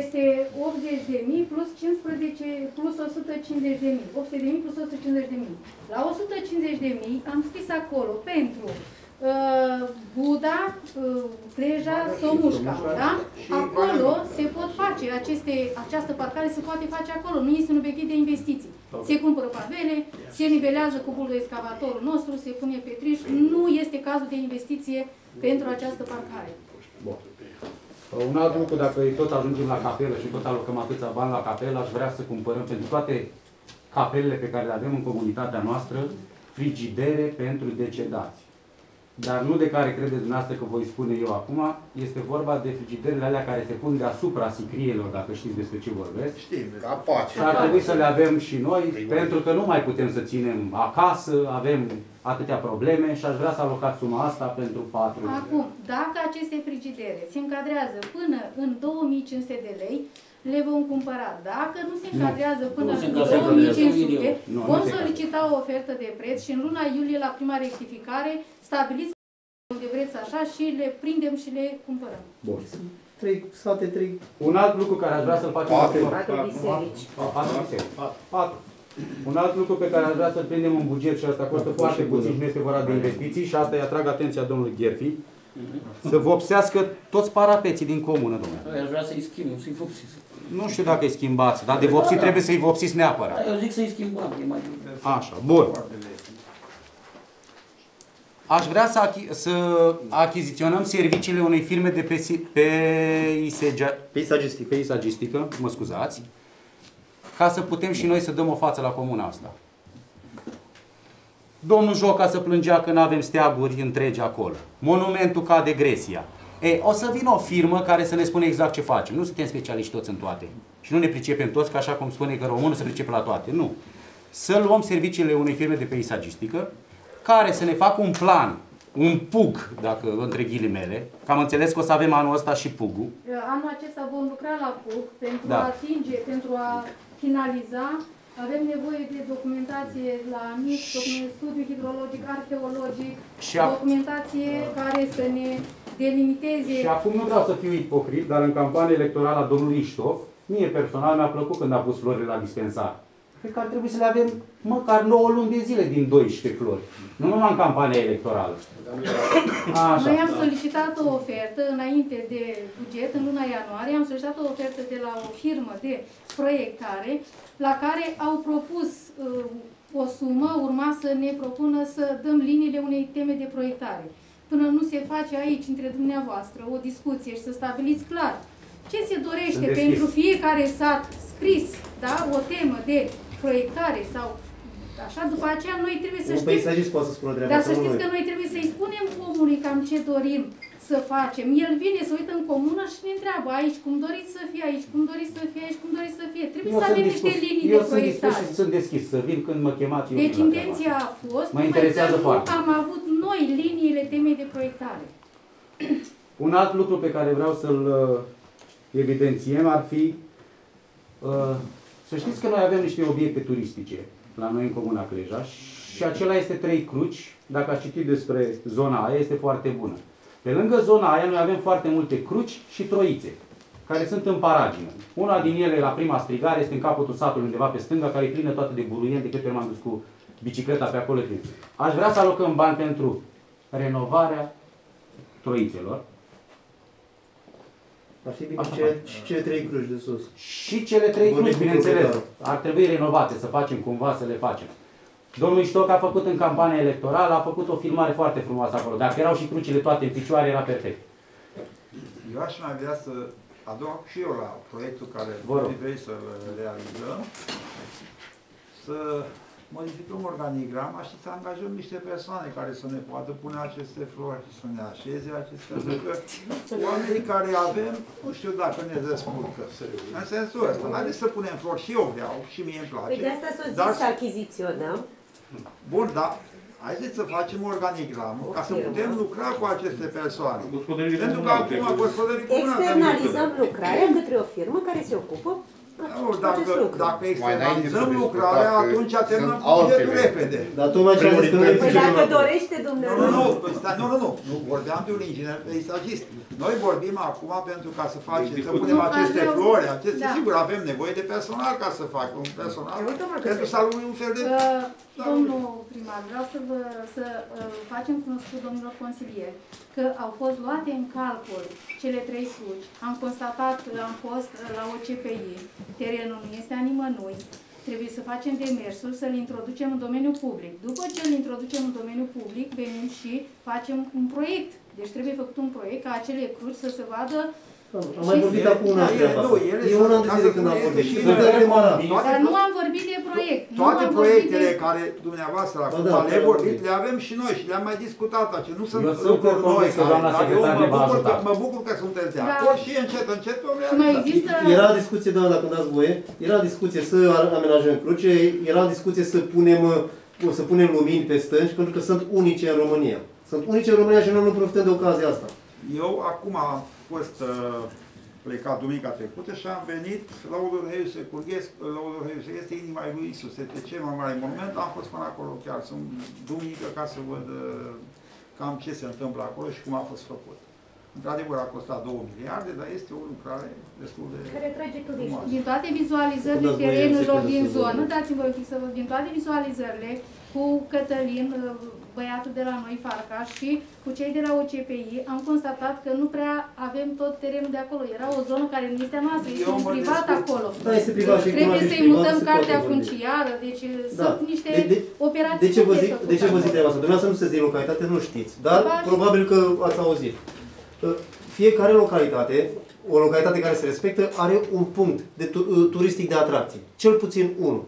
este 80 de mii plus 15 plus 150 de mii. 800 de mii plus 150 de mii. La 150 de mii am scris acolo pentru uh, Buda, uh, Cleja, Somușca, da? Acolo se pot face aceste, această parcare se poate face acolo, nu este un obiectiv de investiții. Se cumpără pavele, se nivelează cu bulul excavatorul nostru, se pune petriș, nu este cazul de investiție pentru această parcare. Bun. Un alt lucru, dacă tot ajungem la capelă și tot alocăm atâția bani la capelă, aș vrea să cumpărăm pentru toate capelele pe care le avem în comunitatea noastră, frigidere pentru decedați. Dar nu de care credeți dumneavoastră că voi spune eu acum, este vorba de frigiderele alea care se pun deasupra sicrielor, dacă știți despre ce vorbesc. Știm. Capace. Și ar trebui să le avem și noi, pentru că nu mai putem să ținem acasă, avem atâtea probleme și aș vrea să alocați suma asta pentru patru. Acum, dacă aceste frigidere se încadrează până în 2500 de lei, le vom cumpăra. Dacă nu se încadrează până Nu se în încadrează, 2500, Nu, nu vom se solicita o ofertă de preț și în luna iulie, la prima rectificare, stabiliți unde vreți așa și le prindem și le cumpărăm. Bun. Trei sate, trei... Un alt lucru care aș vrea să-l facem Patru. acum- Patru biserici. Pa- Patru biserici. Patru. Un alt lucru pe care aș vrea să-l prindem în buget și asta costă foarte puțin și nu este vorba de investiții și asta îi atrag atenția domnului Gherfi, să vopsească toți parapeții din comună, domnule. Aș vrea să-i schimb, nu să-i vopsesc. Nu știu dacă îi schimbați, dar de vopsit trebuie să-i vopsiți neapărat. Eu zic să-i schimbăm, e mai bine. Așa, bun. Aș vrea să, achi- să achiziționăm serviciile unei firme de pesi- peisage- Peisagistică. peisagistică, mă scuzați, ca să putem și noi să dăm o față la comuna asta. Domnul Joca să plângea că nu avem steaguri întregi acolo. Monumentul cade Gresia. E, o să vină o firmă care să ne spune exact ce facem. Nu suntem specialiști toți în toate. Și nu ne pricepem toți, ca așa cum spune că românul se pricepe la toate. Nu. Să luăm serviciile unei firme de peisagistică care să ne facă un plan, un pug, dacă între ghilimele, că am înțeles că o să avem anul ăsta și pugul. Anul acesta vom lucra la PUC pentru Da. a atinge, pentru a finaliza. Avem nevoie de documentație la MIT, document- studiu hidrologic, arheologic, Și a- documentație care să ne delimiteze. Și acum nu vreau să fiu ipocrit, dar în campania electorală a domnului Iștof, mie personal mi-a plăcut când a pus florile la dispensar. Cred că ar trebui să le avem măcar 9 luni de zile din 12 flori. Nu numai în campania electorală. Așa. Noi am solicitat o ofertă înainte de buget, în luna ianuarie, am solicitat o ofertă de la o firmă de proiectare, la care au propus uh, o sumă, urma să ne propună să dăm liniile unei teme de proiectare. Până nu se face aici, între dumneavoastră, o discuție și să stabiliți clar ce se dorește Sunt deschis. pentru fiecare sat scris, da, o temă de proiectare sau așa, după aceea noi trebuie să Un știm peisagist poate să spună treaba dar asta, să nu știți noi. că noi trebuie să-i spunem omului cam ce dorim să facem. El vine, se uită în comună și ne întreabă aici cum doriți să fie, aici cum doriți să fie, aici cum doriți să fie. Trebuie Eu să sunt avem niște dispus, linii eu de sunt dispus proiectare. și sunt deschis să vin când mă chemați eu. Deci la treaba intenția a fost, Mă numai interesează că nu foarte. am avut noi liniile temei de proiectare. Un alt lucru pe care vreau să-l uh, evidențiem ar fi uh, să știți că noi avem niște obiecte turistice la noi în Comuna Cleja și acela este Trei Cruci, dacă ați citit despre zona aia, este foarte bună. Pe lângă zona aia noi avem foarte multe cruci și troițe, care sunt în paragină. Una din ele, la prima strigare, este în capătul satului, undeva pe stânga, care e plină toată de buruieni, de câte ori m-am dus cu bicicleta pe acolo. e plin. Aș vrea să alocăm bani pentru renovarea troițelor, Ar fi bine Așa și cele, și cele trei cruci de sus. Și cele trei Vorbim cruci, cu bineînțeles, proprietarul. ar trebui renovate, să facem cumva, să le facem. Domnul Ștoc a făcut în campania electorală, a făcut o filmare foarte frumoasă acolo. Dacă erau și crucile toate în picioare, era perfect. Eu aș mai vrea să adaug și eu la proiectul care Vă rog. vrei să-l realizăm, să modificăm organigrama și să angajăm niște persoane care să ne poată pune aceste flori, să ne așeze acestea, pentru că oamenii care avem, nu știu dacă ne descurcă. În sensul ăsta, haideți să punem flori și eu vreau, și mie îmi place. Păi de asta s-a zis dar să achiziționăm. Bun, dar haideți să facem organigramă ca să putem lucra cu aceste persoane. Pentru că acum gospodării comunale Externalizăm lucrarea către o firmă care se ocupă Nu, dacă, acest lucru. dacă Mai înainte externalizăm să lucrarea, discuta că atunci terminăm sunt cu bugetul altele. repede. Dar tocmai ce am zis că noi Păi pricepem dacă acum. dorește Nu, nu, dumneavoastră... nu, păi stai, nu, nu, nu, nu, vorbeam de un inginer peisagist. Noi vorbim acum pentru ca să facem, să punem Nu, aceste avem- flori, aceste, da. sigur, avem nevoie de personal ca să facă un personal, Uite, mă, că pentru se- să alui un fel de... Uh, Domnul primar, vreau să, vă, să uh, facem cunoscut domnilor consilieri că au fost luate în calcul cele trei cruci. Am constatat că am fost uh, la OCPI, terenul nu este a nimănui, trebuie să facem demersul să-l introducem în domeniul public. După ce îl introducem în domeniul public, venim și facem un proiect. Deci trebuie făcut un proiect ca acele cruci să se vadă Am mai vorbit acum un an ele- treaba nu, asta. ele E sunt- un an de ca zile să când am spun, vorbit. este și Sunt în- de demarat. Toate- Dar nu am vorbit de proiect. nu Toate am vorbit proiectele de... care dumneavoastră Ba acum da, le chiar am vorbit, vorbit. le avem și noi și le-am mai discutat aici. Nu sunt Eu sunt lucruri convins noi. că doamna care- dar eu secretar mă ne va bucur, că, ajuta. mă bucur că sunteți de Da. acord și încet, încet vom Și mai realiza. există... Era discuție, doamna, dacă dați voie, era discuție să amenajăm cruce, era discuție să punem, uh, să punem lumini pe stânci, pentru că sunt unice în România. Sunt unice în România și noi nu profităm de ocazia asta. Eu acum am fost uh, plecat duminica trecută și am venit la Odorheiu să curghesc, la Odorheiu să este inima lui Isus, este cel mai mare monument, am fost până acolo chiar, sunt duminică ca să văd uh, cam ce se întâmplă acolo și cum a fost făcut. Într-adevăr a costat 2 miliarde, dar este o lucrare destul de... Care trage turiști. frumoasă. Din toate vizualizările Dați voie terenurilor secundă din să vă- zonă, dați-mi voi un pic să vă din toate vizualizările cu Cătălin, băiatul de la noi, Farcaș, și cu cei de la OCPI, am constatat că nu prea avem tot terenul de acolo. Era o zonă care nu este a noastră, este Eu un mă privat descurc. acolo. Da, este privat și Trebuie cunoaște să-i privat, mutăm se poate cartea vorbi. funciară, deci Da. sunt niște De, de, operații de ce vă de zic, făcut de ce vă zic acolo. treaba asta? Dumneavoastră nu sunteți din localitate, nu știți, dar Probabil. probabil că ați auzit. Fiecare localitate, o localitate care se respectă, are un punct de tu, turistic de atracție. Cel puțin unul.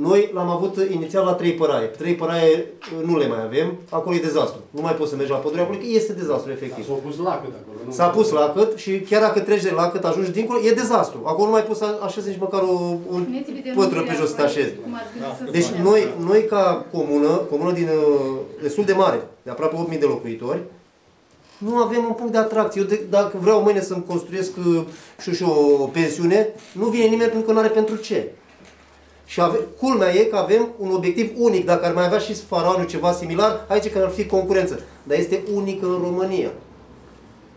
Noi l-am avut inițial la trei păraie. Trei păraie uh, nu le mai avem, acolo e dezastru. Nu mai poți să mergi la pădurea acolo, că este dezastru efectiv. S-au pus lacăt acolo. nu? S-a pus lacăt și chiar dacă treci de lacăt, ajungi dincolo, e dezastru. Acolo nu mai poți să așezi nici măcar o, o Spuneți-mi de pătură numele pe jos să te la așezi. proiect, cum ar trebui să Deci spunem. noi, noi ca comună, comună din, uh, destul de mare, de aproape 8.000 de locuitori, nu avem un punct de atracție. Eu de, dacă vreau mâine să-mi construiesc uh, și, și o pensiune, nu vine nimeni pentru că nu are pentru ce. Și ave, culmea e că avem un obiectiv unic. Dacă ar mai avea și Faraonul ceva similar, aici că ar fi concurență. Dar este unic în România.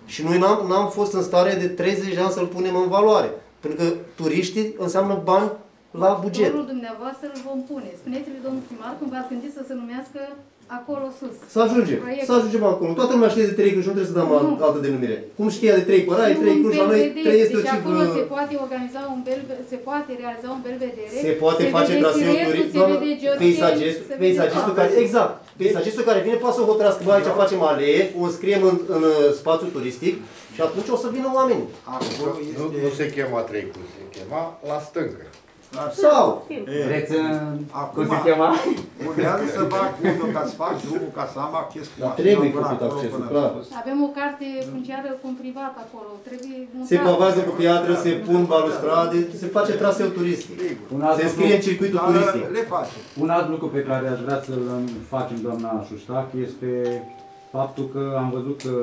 Și noi n-am, n-am fost în stare de 30 de ani să-l punem în valoare. Pentru că turiștii înseamnă bani la buget. Rolul dumneavoastră îl vom pune. Spuneți-le, domnul primar, când v-ați gândit să se numească acolo sus. Să ajungem, Proiectul. să ajungem acolo. Toată lumea știe de trei cruci, nu trebuie să dăm Nu. alt- altă denumire. Cum știa de trei părai, trei Un cruci, la noi belvedere. trei este o deci acolo cifră... se poate organiza un belvedere, se poate realiza un belvedere. Se poate face vede traseu siretul, turistic, se doamnă, vede geoschel, peisagistul, se vede peisagistul toate. care, exact, peisagistul care vine poate să hotărască, bă, aici facem alee, o scriem în, în uh, spațiu turistic și atunci o să vină oamenii. Acolo Nu, nu se chema trei cu, se chema la stâncă. Sau, Vreți în... Acum, cum se chema? urmează să fac unul ca să fac drumul ca să am acces cu Dar mașina trebuie până făcut acolo, accesul, până clar. sus. Avem o carte funciară cu un privat acolo. Trebuie se mutat. pavazează cu piatră, se pun balustrade, se face traseu turistic. Un alt Se lucru- scrie în circuitul Dar turistic. le face. Un alt lucru pe care aș vrea să-l facem, doamna Șuștac, este faptul că am văzut că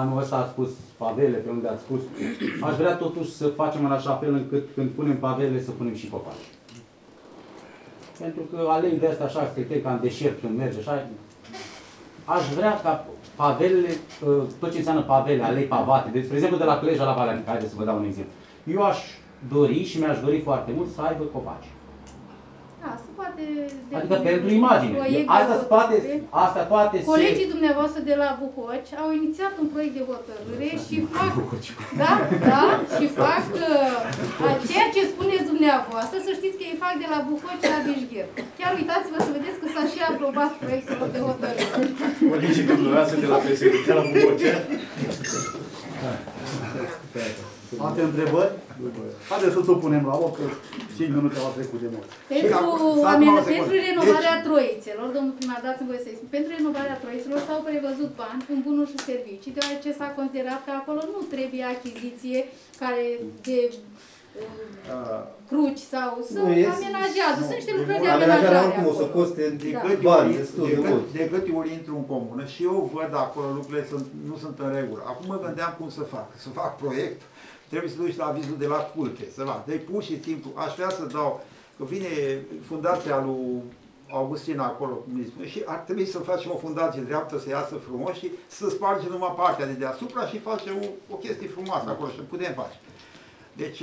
anul ăsta ați spus pavele, pe unde ați spus. Aș vrea totuși să facem în așa fel încât când punem pavele să punem și copaci. Pentru că alei de astea așa scrie ca în deșert când merge, așa, aș vrea ca pavelele, uh, tot ce înseamnă pavele, alei pavate, deci, spre exemplu, de la Cleja la Valea Mică, haideți să vă dau un exemplu. Eu aș dori și mi-aș dori foarte mult să aibă copaci. Da, se poate... Adică pentru imagine. Proiect Asta de spate, hotărâre. astea toate Colegii se... dumneavoastră de la Bucoci au inițiat un proiect de hotărâre și fac, da, da, și fac uh, ceea ce spuneți dumneavoastră, să știți că ei fac de la Bucoci la Bișgher. Chiar uitați-vă să vedeți că s-a și aprobat proiectul de hotărâre. Colegii dumneavoastră de la PSD, de la Bugocea. Alte întrebări? Haideți să o punem la loc, că 5 minute au trecut de mult. Pentru, acum- amene- acum- pentru renovarea troițelor, domnul primar, dați-mi voie să spun, pentru renovarea troițelor s-au prevăzut bani în bunuri și servicii, deoarece s-a considerat că acolo nu trebuie achiziție care de uh, cruci sau să Nu, e- amenajează. Sunt niște lucrări de Amenajarea amenajare oricum o să acolo. coste De Da. câte, bani ori, destul de, de cât, mult. de câte ori intru în comună și eu văd acolo lucrurile sunt, nu sunt în regulă. Acum mă gândeam cum să fac. Să fac proiect, trebuie să duci la avizul de la curte, să fac. Deci pur și simplu, aș vrea să dau, că vine fundația lui Augustin acolo, cum îi spune, și ar trebui să facem o fundație dreaptă, să iasă frumos și să spargem numai partea de deasupra și facem o, o chestie frumoasă acolo și putem face. Deci,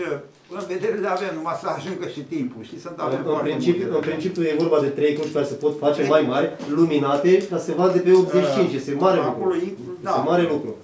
în vedere le avem, numai să ajungă și timpul, și sunt avem În foarte principiu, multe. în principiu e vorba de trei cruci care se pot face mai mari, luminate, ca să se vadă de pe 85. Este mare Acolo, lucru. inclu- Este da. mare lucru.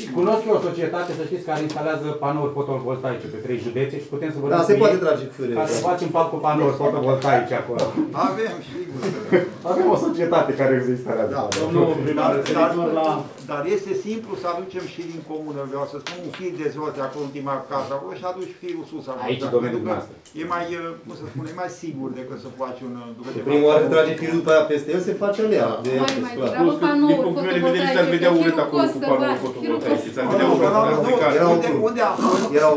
Și cunosc eu o societate, să știți, care instalează panouri fotovoltaice pe trei județe și putem să vorbim Da, se cu poate ei trage fâre. Ca să facem parc cu panouri fotovoltaice acolo. Avem, sigur. Avem o societate care îți instalează. Da, Domnul primar, dar, referitor la... dar este simplu să aducem și din comună, vreau să spun, un fir de zote acolo, ultima casă acolo și aduci firul sus acolo. Aici, Dacă- domeniul pentru că dumneavoastră. E mai, uh, cum să spun, e mai sigur decât să faci un... uh, De prima oară trage firul pe aia peste el, se face alea. De Mai, acces, mai clar. degrabă Plus că, din panouri punctul meu de vedere, s-ar vedea fotovoltaice, urât că acolo cu costă panouri bani, firul fotovoltaice. S-ar Nu, vedea nu, urât, nu, dar nu, aplicat. Era un unde, grup. unde am Era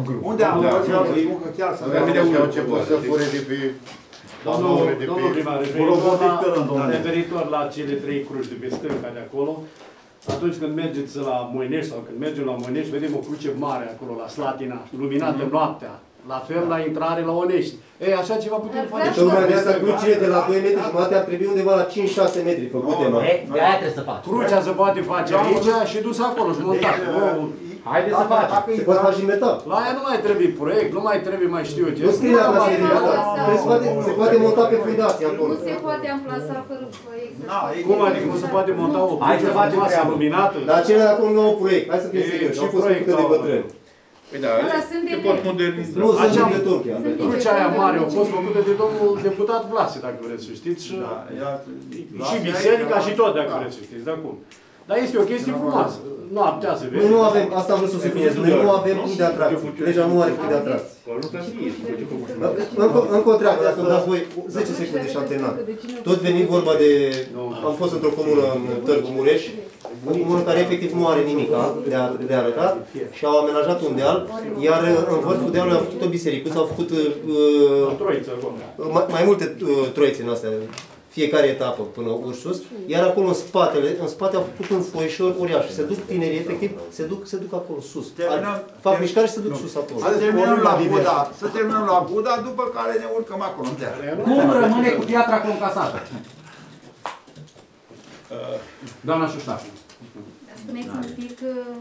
un grup. unde am Da, fost, vreau să da. spun că chiar să Avea vedea Au urât început ceva, să știi? fure de pe Domnul, panouri de domnul pe... primar, Vă rog, referitor Victor, la, domnule. referitor la cele trei cruci de pe stânga de acolo, atunci când mergeți la Moinești sau când mergem la Moinești, vedem o cruce mare acolo la Slatina, luminată noaptea. La fel la intrare la Onești. Ei, așa ceva putem face. Deci tocmai de asta crucile de la 2 metri jumate ar trebui undeva la 5-6 metri făcute, mă. E, de aia trebuie să faci. Crucea se poate face aici și dus acolo și montat. Deci, Nu, Haideți să Dacă- facem. dacă Se e- poate face și în metal. La aia nu mai trebuie proiect, nu mai trebuie mai știu eu ce. Nu scrie la Nu, clasă de nu, metal. nu, Trebuie să poate, se poate monta pe fundație acolo. Nu se poate amplasa fără proiect. să Da, facă. e- Cum adică nu se poate monta o Hai să cruce facem frumoasă, treabă. luminată? Dar acela de acolo nu au proiect. Hai să fim E, serioși. Și au fost proiect, făcută de au. bătrâni. Păi da, Ăla sunt de se pot lei. moderniza. Nu, sunt Așa- de Turcia. Sunt Crucea aia mare a fost făcută de domnul deputat Vlase, dacă vreți să știți. Și, Da, ia- și biserica și tot, dacă vreți să știți, de acum. Dar este o chestie frumoasă. Noaptea se vede. Noi nu avem, asta am vrut să subliniez, noi nu avem punct de atracție. Legea nu are punct de atracție. Încă, încă o treabă, dacă îmi dați voi 10 secunde și am terminat. Tot venind vorba de... Am fost într-o comună în Târgu Mureș, o comună care efectiv nu are nimic a, de, a, de arătat și au amenajat un deal, iar în vârful dealului au făcut o bisericuță, au făcut uh, O troiță acolo. mai, mai multe uh, troițe în astea. Fiecare etapă până urci sus, iar acolo în spatele, în spate au făcut un foișor uriaș. Se duc tinerii, efectiv, se duc, se duc acolo sus. Terminăm- Fac mișcare și se duc sus acolo. Să terminăm la Buda, să terminăm la Buda, după care ne urcăm acolo. în deal. Cum rămâne cu piatra concasată? Doamna Șuștaș. Spuneți un pic uh,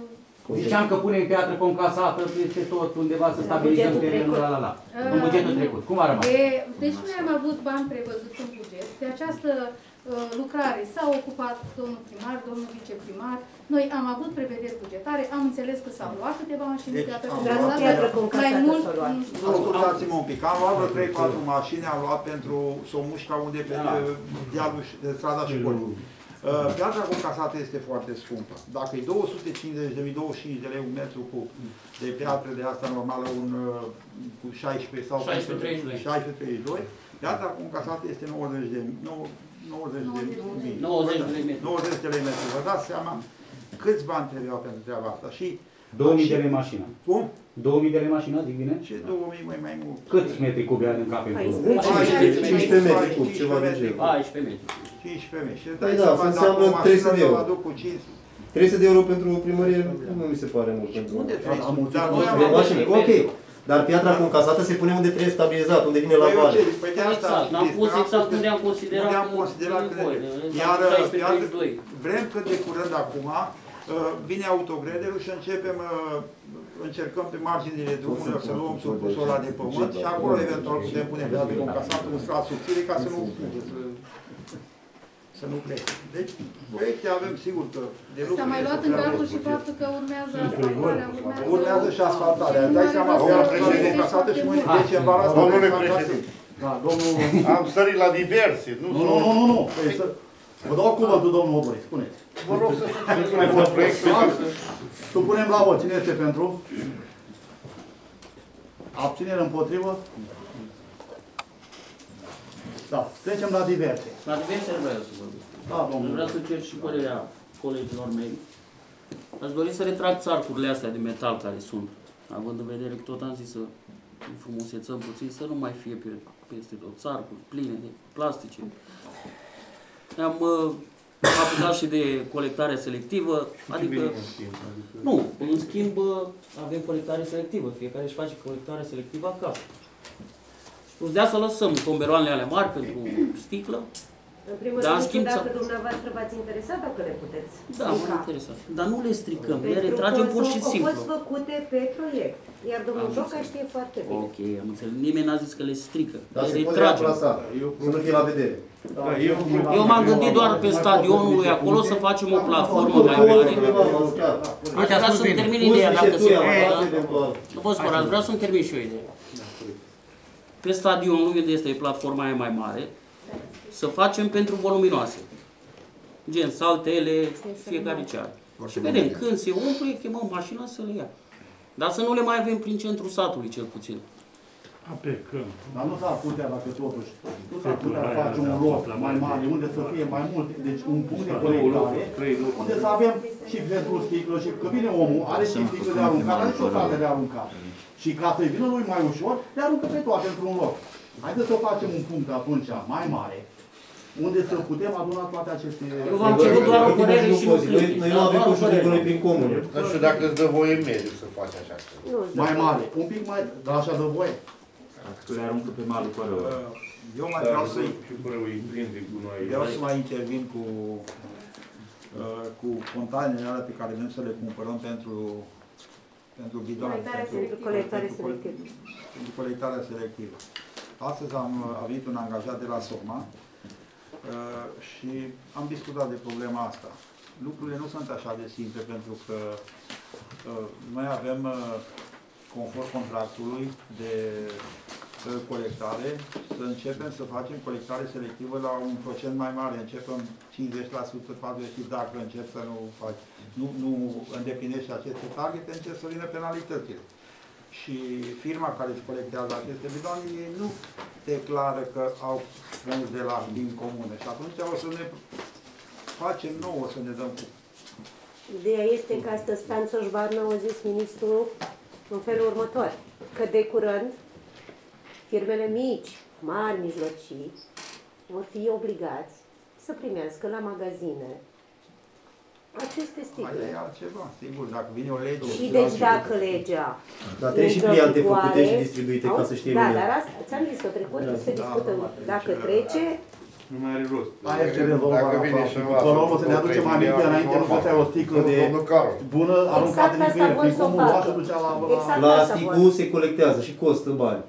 Ziceam că punem piatră concasată peste tot undeva să stabilizăm bugetul terenul, trecut. la la la. În bugetul trecut. Cum a rămas? De, deci noi am avut bani prevăzuți în buget. De această uh, lucrare s-a ocupat domnul primar, domnul viceprimar. Noi am avut prevederi bugetare, am înțeles că s-au luat câteva mașini Deci, de piatră am concasată. luat piatră concasată, Mai mult, s-au luat. nu știu. Ascultați-mă un pic, am luat vreo 3-4 mașini, am luat pentru Somușca, unde pe Da. dealul și- de strada școlii. Uh, Piatra concasată este foarte scumpă. Dacă e 250 de 25 de lei un metru cub de piatră de asta normală, un uh, cu 16 sau 16,32. 16,32, piatra concasată este 90 de 90 de mii. 90 de metri. 90 de lei metru. Vă dați seama câți bani trebuiau pentru treaba asta. Și 2000 de lei mașina. Cum? 2000 de lei mașina, zic bine? Ce 2000 mai mai mult? Câți metri cubi are în cap în plus? 15 metri cub, ceva de genul. 14 metri. 15 metri. Și Păi dai da, seama, să dacă înseamnă o mașină 300 de o euro. aduc cu 5 300 de euro pentru primărie nu mi se pare mult pentru unde Am 300? mulțumit. Dar noi am De avut- mașini, ok. Dar piatra concasată se pune unde trebuie stabilizat, unde vine la Păi, vale. ok, păi de asta Exact, am n-am zis, pus că am exact spus unde am că- considerat unde am că considerat e că nevoie. Iar, 16, iar 32. vrem cât de curând acum, uh, vine autogrederul și începem, uh, încercăm pe marginile drumului să luăm surpusul ăla de pământ și acolo eventual putem pune pe concasat un strat subțire ca să nu să, să nu plece. Deci, proiecte avem sigur că de lucru S-a mai este luat în treabă. calcul și faptul că urmează asfaltarea, urmează... Urmează și asfaltarea. Îți dai seama, Urmează piatra asfaltarea concasată și mâine foarte deci în vara asta Domnule vrem să președinte. Da, domnul... Am sărit la diverse, nu Nu, nu, nu, nu, nu. Păi să... Vă dau cuvântul, domnul Obori, spuneți. Vă rog să spuneți mai mult proiect pentru să... Supunem la vot. Cine este pentru? Abținere împotrivă? Da, trecem la diverse. La diverse vreau să vorbesc. Da, domnule. Vreau să cer și părerea colegilor mei. Aș dori să retrag țarcurile astea de metal care sunt. Având în vedere că tot am zis să frumusețăm puțin, să nu mai fie pe, peste tot țarcuri pline de plastice. Am uh, apucat și de colectare selectivă, adică nu, în schimb uh, avem colectare selectivă, fiecare își face colectare selectivă acasă. Și plus de asta lăsăm tomberoanele alea mari pentru sticlă, În primul Dar, în rând, schimb, dacă să- dumneavoați v-ați interesat, dacă le puteți Da, mă strica. interesat. Dar nu le stricăm, le Pentru retragem că pur și sunt- Au simplu. fost făcute pe proiect. Iar domnul Am Joca înțeles. știe foarte bine. Ok, am înțeles. Nimeni n-a zis că le strică. Dar le se poate retragem. reamplasa, să nu fie la vedere. Da, eu, Eu m-am gândit doar pe stadionul lui acolo să facem o platformă mai mare. Aș vrea să-mi termin ideea dacă se poate. Nu vă spărați, vreau să-mi termin și eu ideea. Pe stadionul unde este platforma aia mai mare, să facem pentru voluminoase. Gen saltele, fiecare ce are. Și vedem, când se umple, chemăm mașina să le ia. Dar să nu le mai avem prin centrul satului, cel puțin. Aplicăm. Dar nu s-ar putea, dacă totuși, nu s-ar putea face un loc mai mare, unde să fie mai multe, deci un punct de colectare, unde să avem și pentru sticlă, și că vine omul, are și sticlă de aruncat, are și o sală de aruncat. Și ca să-i vină lui mai ușor, le aruncă pe toate într-un loc. Haideți să facem un punct atunci mai mare, unde să putem aduna toate aceste... Eu v-am cerut doar o părere și nu Noi, noi nu avem cum să ne noi prin comun. Nu știu dacă îți dă voie mediu să faci așa. Mai mare, un pic mai, dar așa de voie. Că le aruncă pe malul părău. Eu mai vreau să Și părău îi prinde gunoi. vreau să mai intervin cu uh, cu fontanele alea pe care vrem să le cumpărăm pentru pentru bidoane, Colectarea pentru, selectivă. Colectare pentru, selectivă. pentru colectarea selectivă. Astăzi am uh, avut un angajat de la SOMA uh, și am discutat de problema asta. Lucrurile nu sunt așa de simple pentru că uh, noi avem, uh, conform contractului de uh, colectare, să începem să facem colectare selectivă la un procent mai mare. Începem 50%, 40% dacă încep să nu faci, nu, nu îndeplinești aceste targete, încep să vină penalitățile. Și firma care își colectează aceste bidoane, ei nu declară că au strâns de la din comune. Și atunci o să ne facem nou, o să ne dăm cu Ideea este că astăzi Stan Soșbarnă a zis ministrul în felul următor, că de curând firmele mici, mari, mijlocii, vor fi obligați să primească la magazine aceste Aia sticle. e altceva, sigur, dacă vine o lege... Și deci dacă legea Dar trebuie și intră în pliante vigoare- făcute și distribuite ca să știe Da, lumea. dar asta, ți-am zis, o trecut, Da. se discută dacă trece, Nu mai are rost. Aia este rezolvarea. Dacă vine și lasă Până la urmă să ne două, aducem trei aminte, milioane, înainte nu normal. găseai o sticlă de Domnul Carol. bună, aruncată Exact asta nicăieri. vor Prin să comul facă. lua și ducea la... la... Exact. La asta Stigu vor. se colectează și costă bani.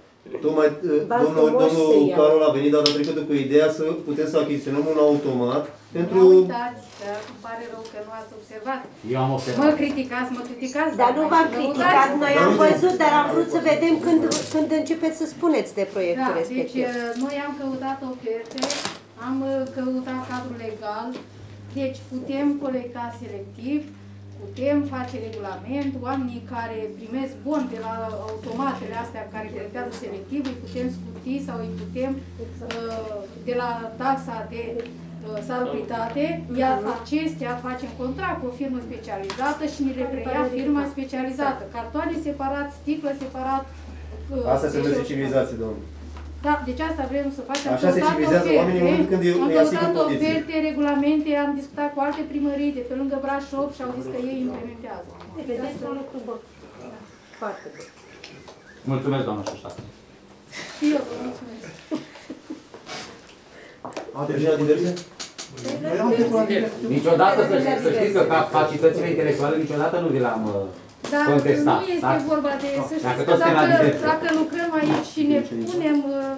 Tocmai uh, Bani domnul, frumoși se domnul ia. Carol a venit data trecută cu ideea să putem să achiziționăm un automat pentru... Nu uitați, că îmi pare rău că nu ați observat. Eu am Mă observat. criticați, mă criticați. dar nu mai v-am și criticat, lăudați. noi am văzut, dar am vrut să vedem când, când începeți să spuneți de proiectul Da, deci respectiv. uh, noi am căutat oferte, am uh, căutat cadrul legal, deci putem colecta selectiv, putem face regulament, oamenii care primesc bon de la automatele astea care colectează selectiv, îi putem scuti sau îi putem uh, de la taxa de uh, salubritate, iar acestea facem contract cu o firmă specializată și ni le preia firma specializată. Cartoane separat, sticlă separat. uh, Asta se numește deșeuri. civilizație, domnul. Da, deci asta vrem să facem. Așa Am se căutat civilizează oferte, oamenii în momentul când îi- Am îi asigură căutat condiții. oferte, regulamente, am discutat cu alte primării de pe lângă Brașov și au zis că ei implementează. Vedeți un lucru bun. Foarte bun. Mulțumesc, doamnă Șoșat. Și eu vă mulțumesc. Deci la diverse? Noi am trecut direct. Niciodată să, să știți că capacitățile intelectuale niciodată nu vi le-am uh, Dar contestat. nu este da? vorba de să Dacă știți că tot suntem la dacă, diverse. dacă lucrăm aici și ne punem uh,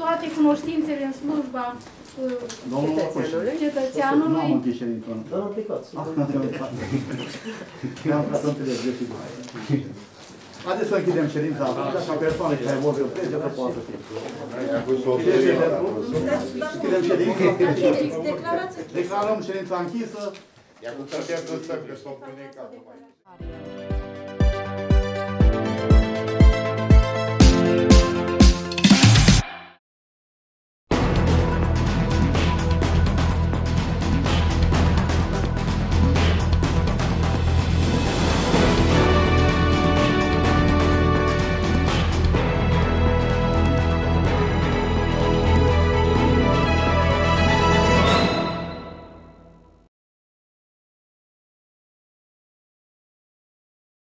toate cunoștințele în slujba uh, Domnul cetățeanului, Nu am cetățeanului, închis ședința. Dar am plecat. Ne-am ca să înțeleg, eu sigur. Haideți să închidem ședința asta, ca persoane care vor să plece să poată fi. Închidem ședința. Închidem ședința. Declarați Declarăm ședința închisă. Ia cu trebuie să stăm, că s-au pune capul.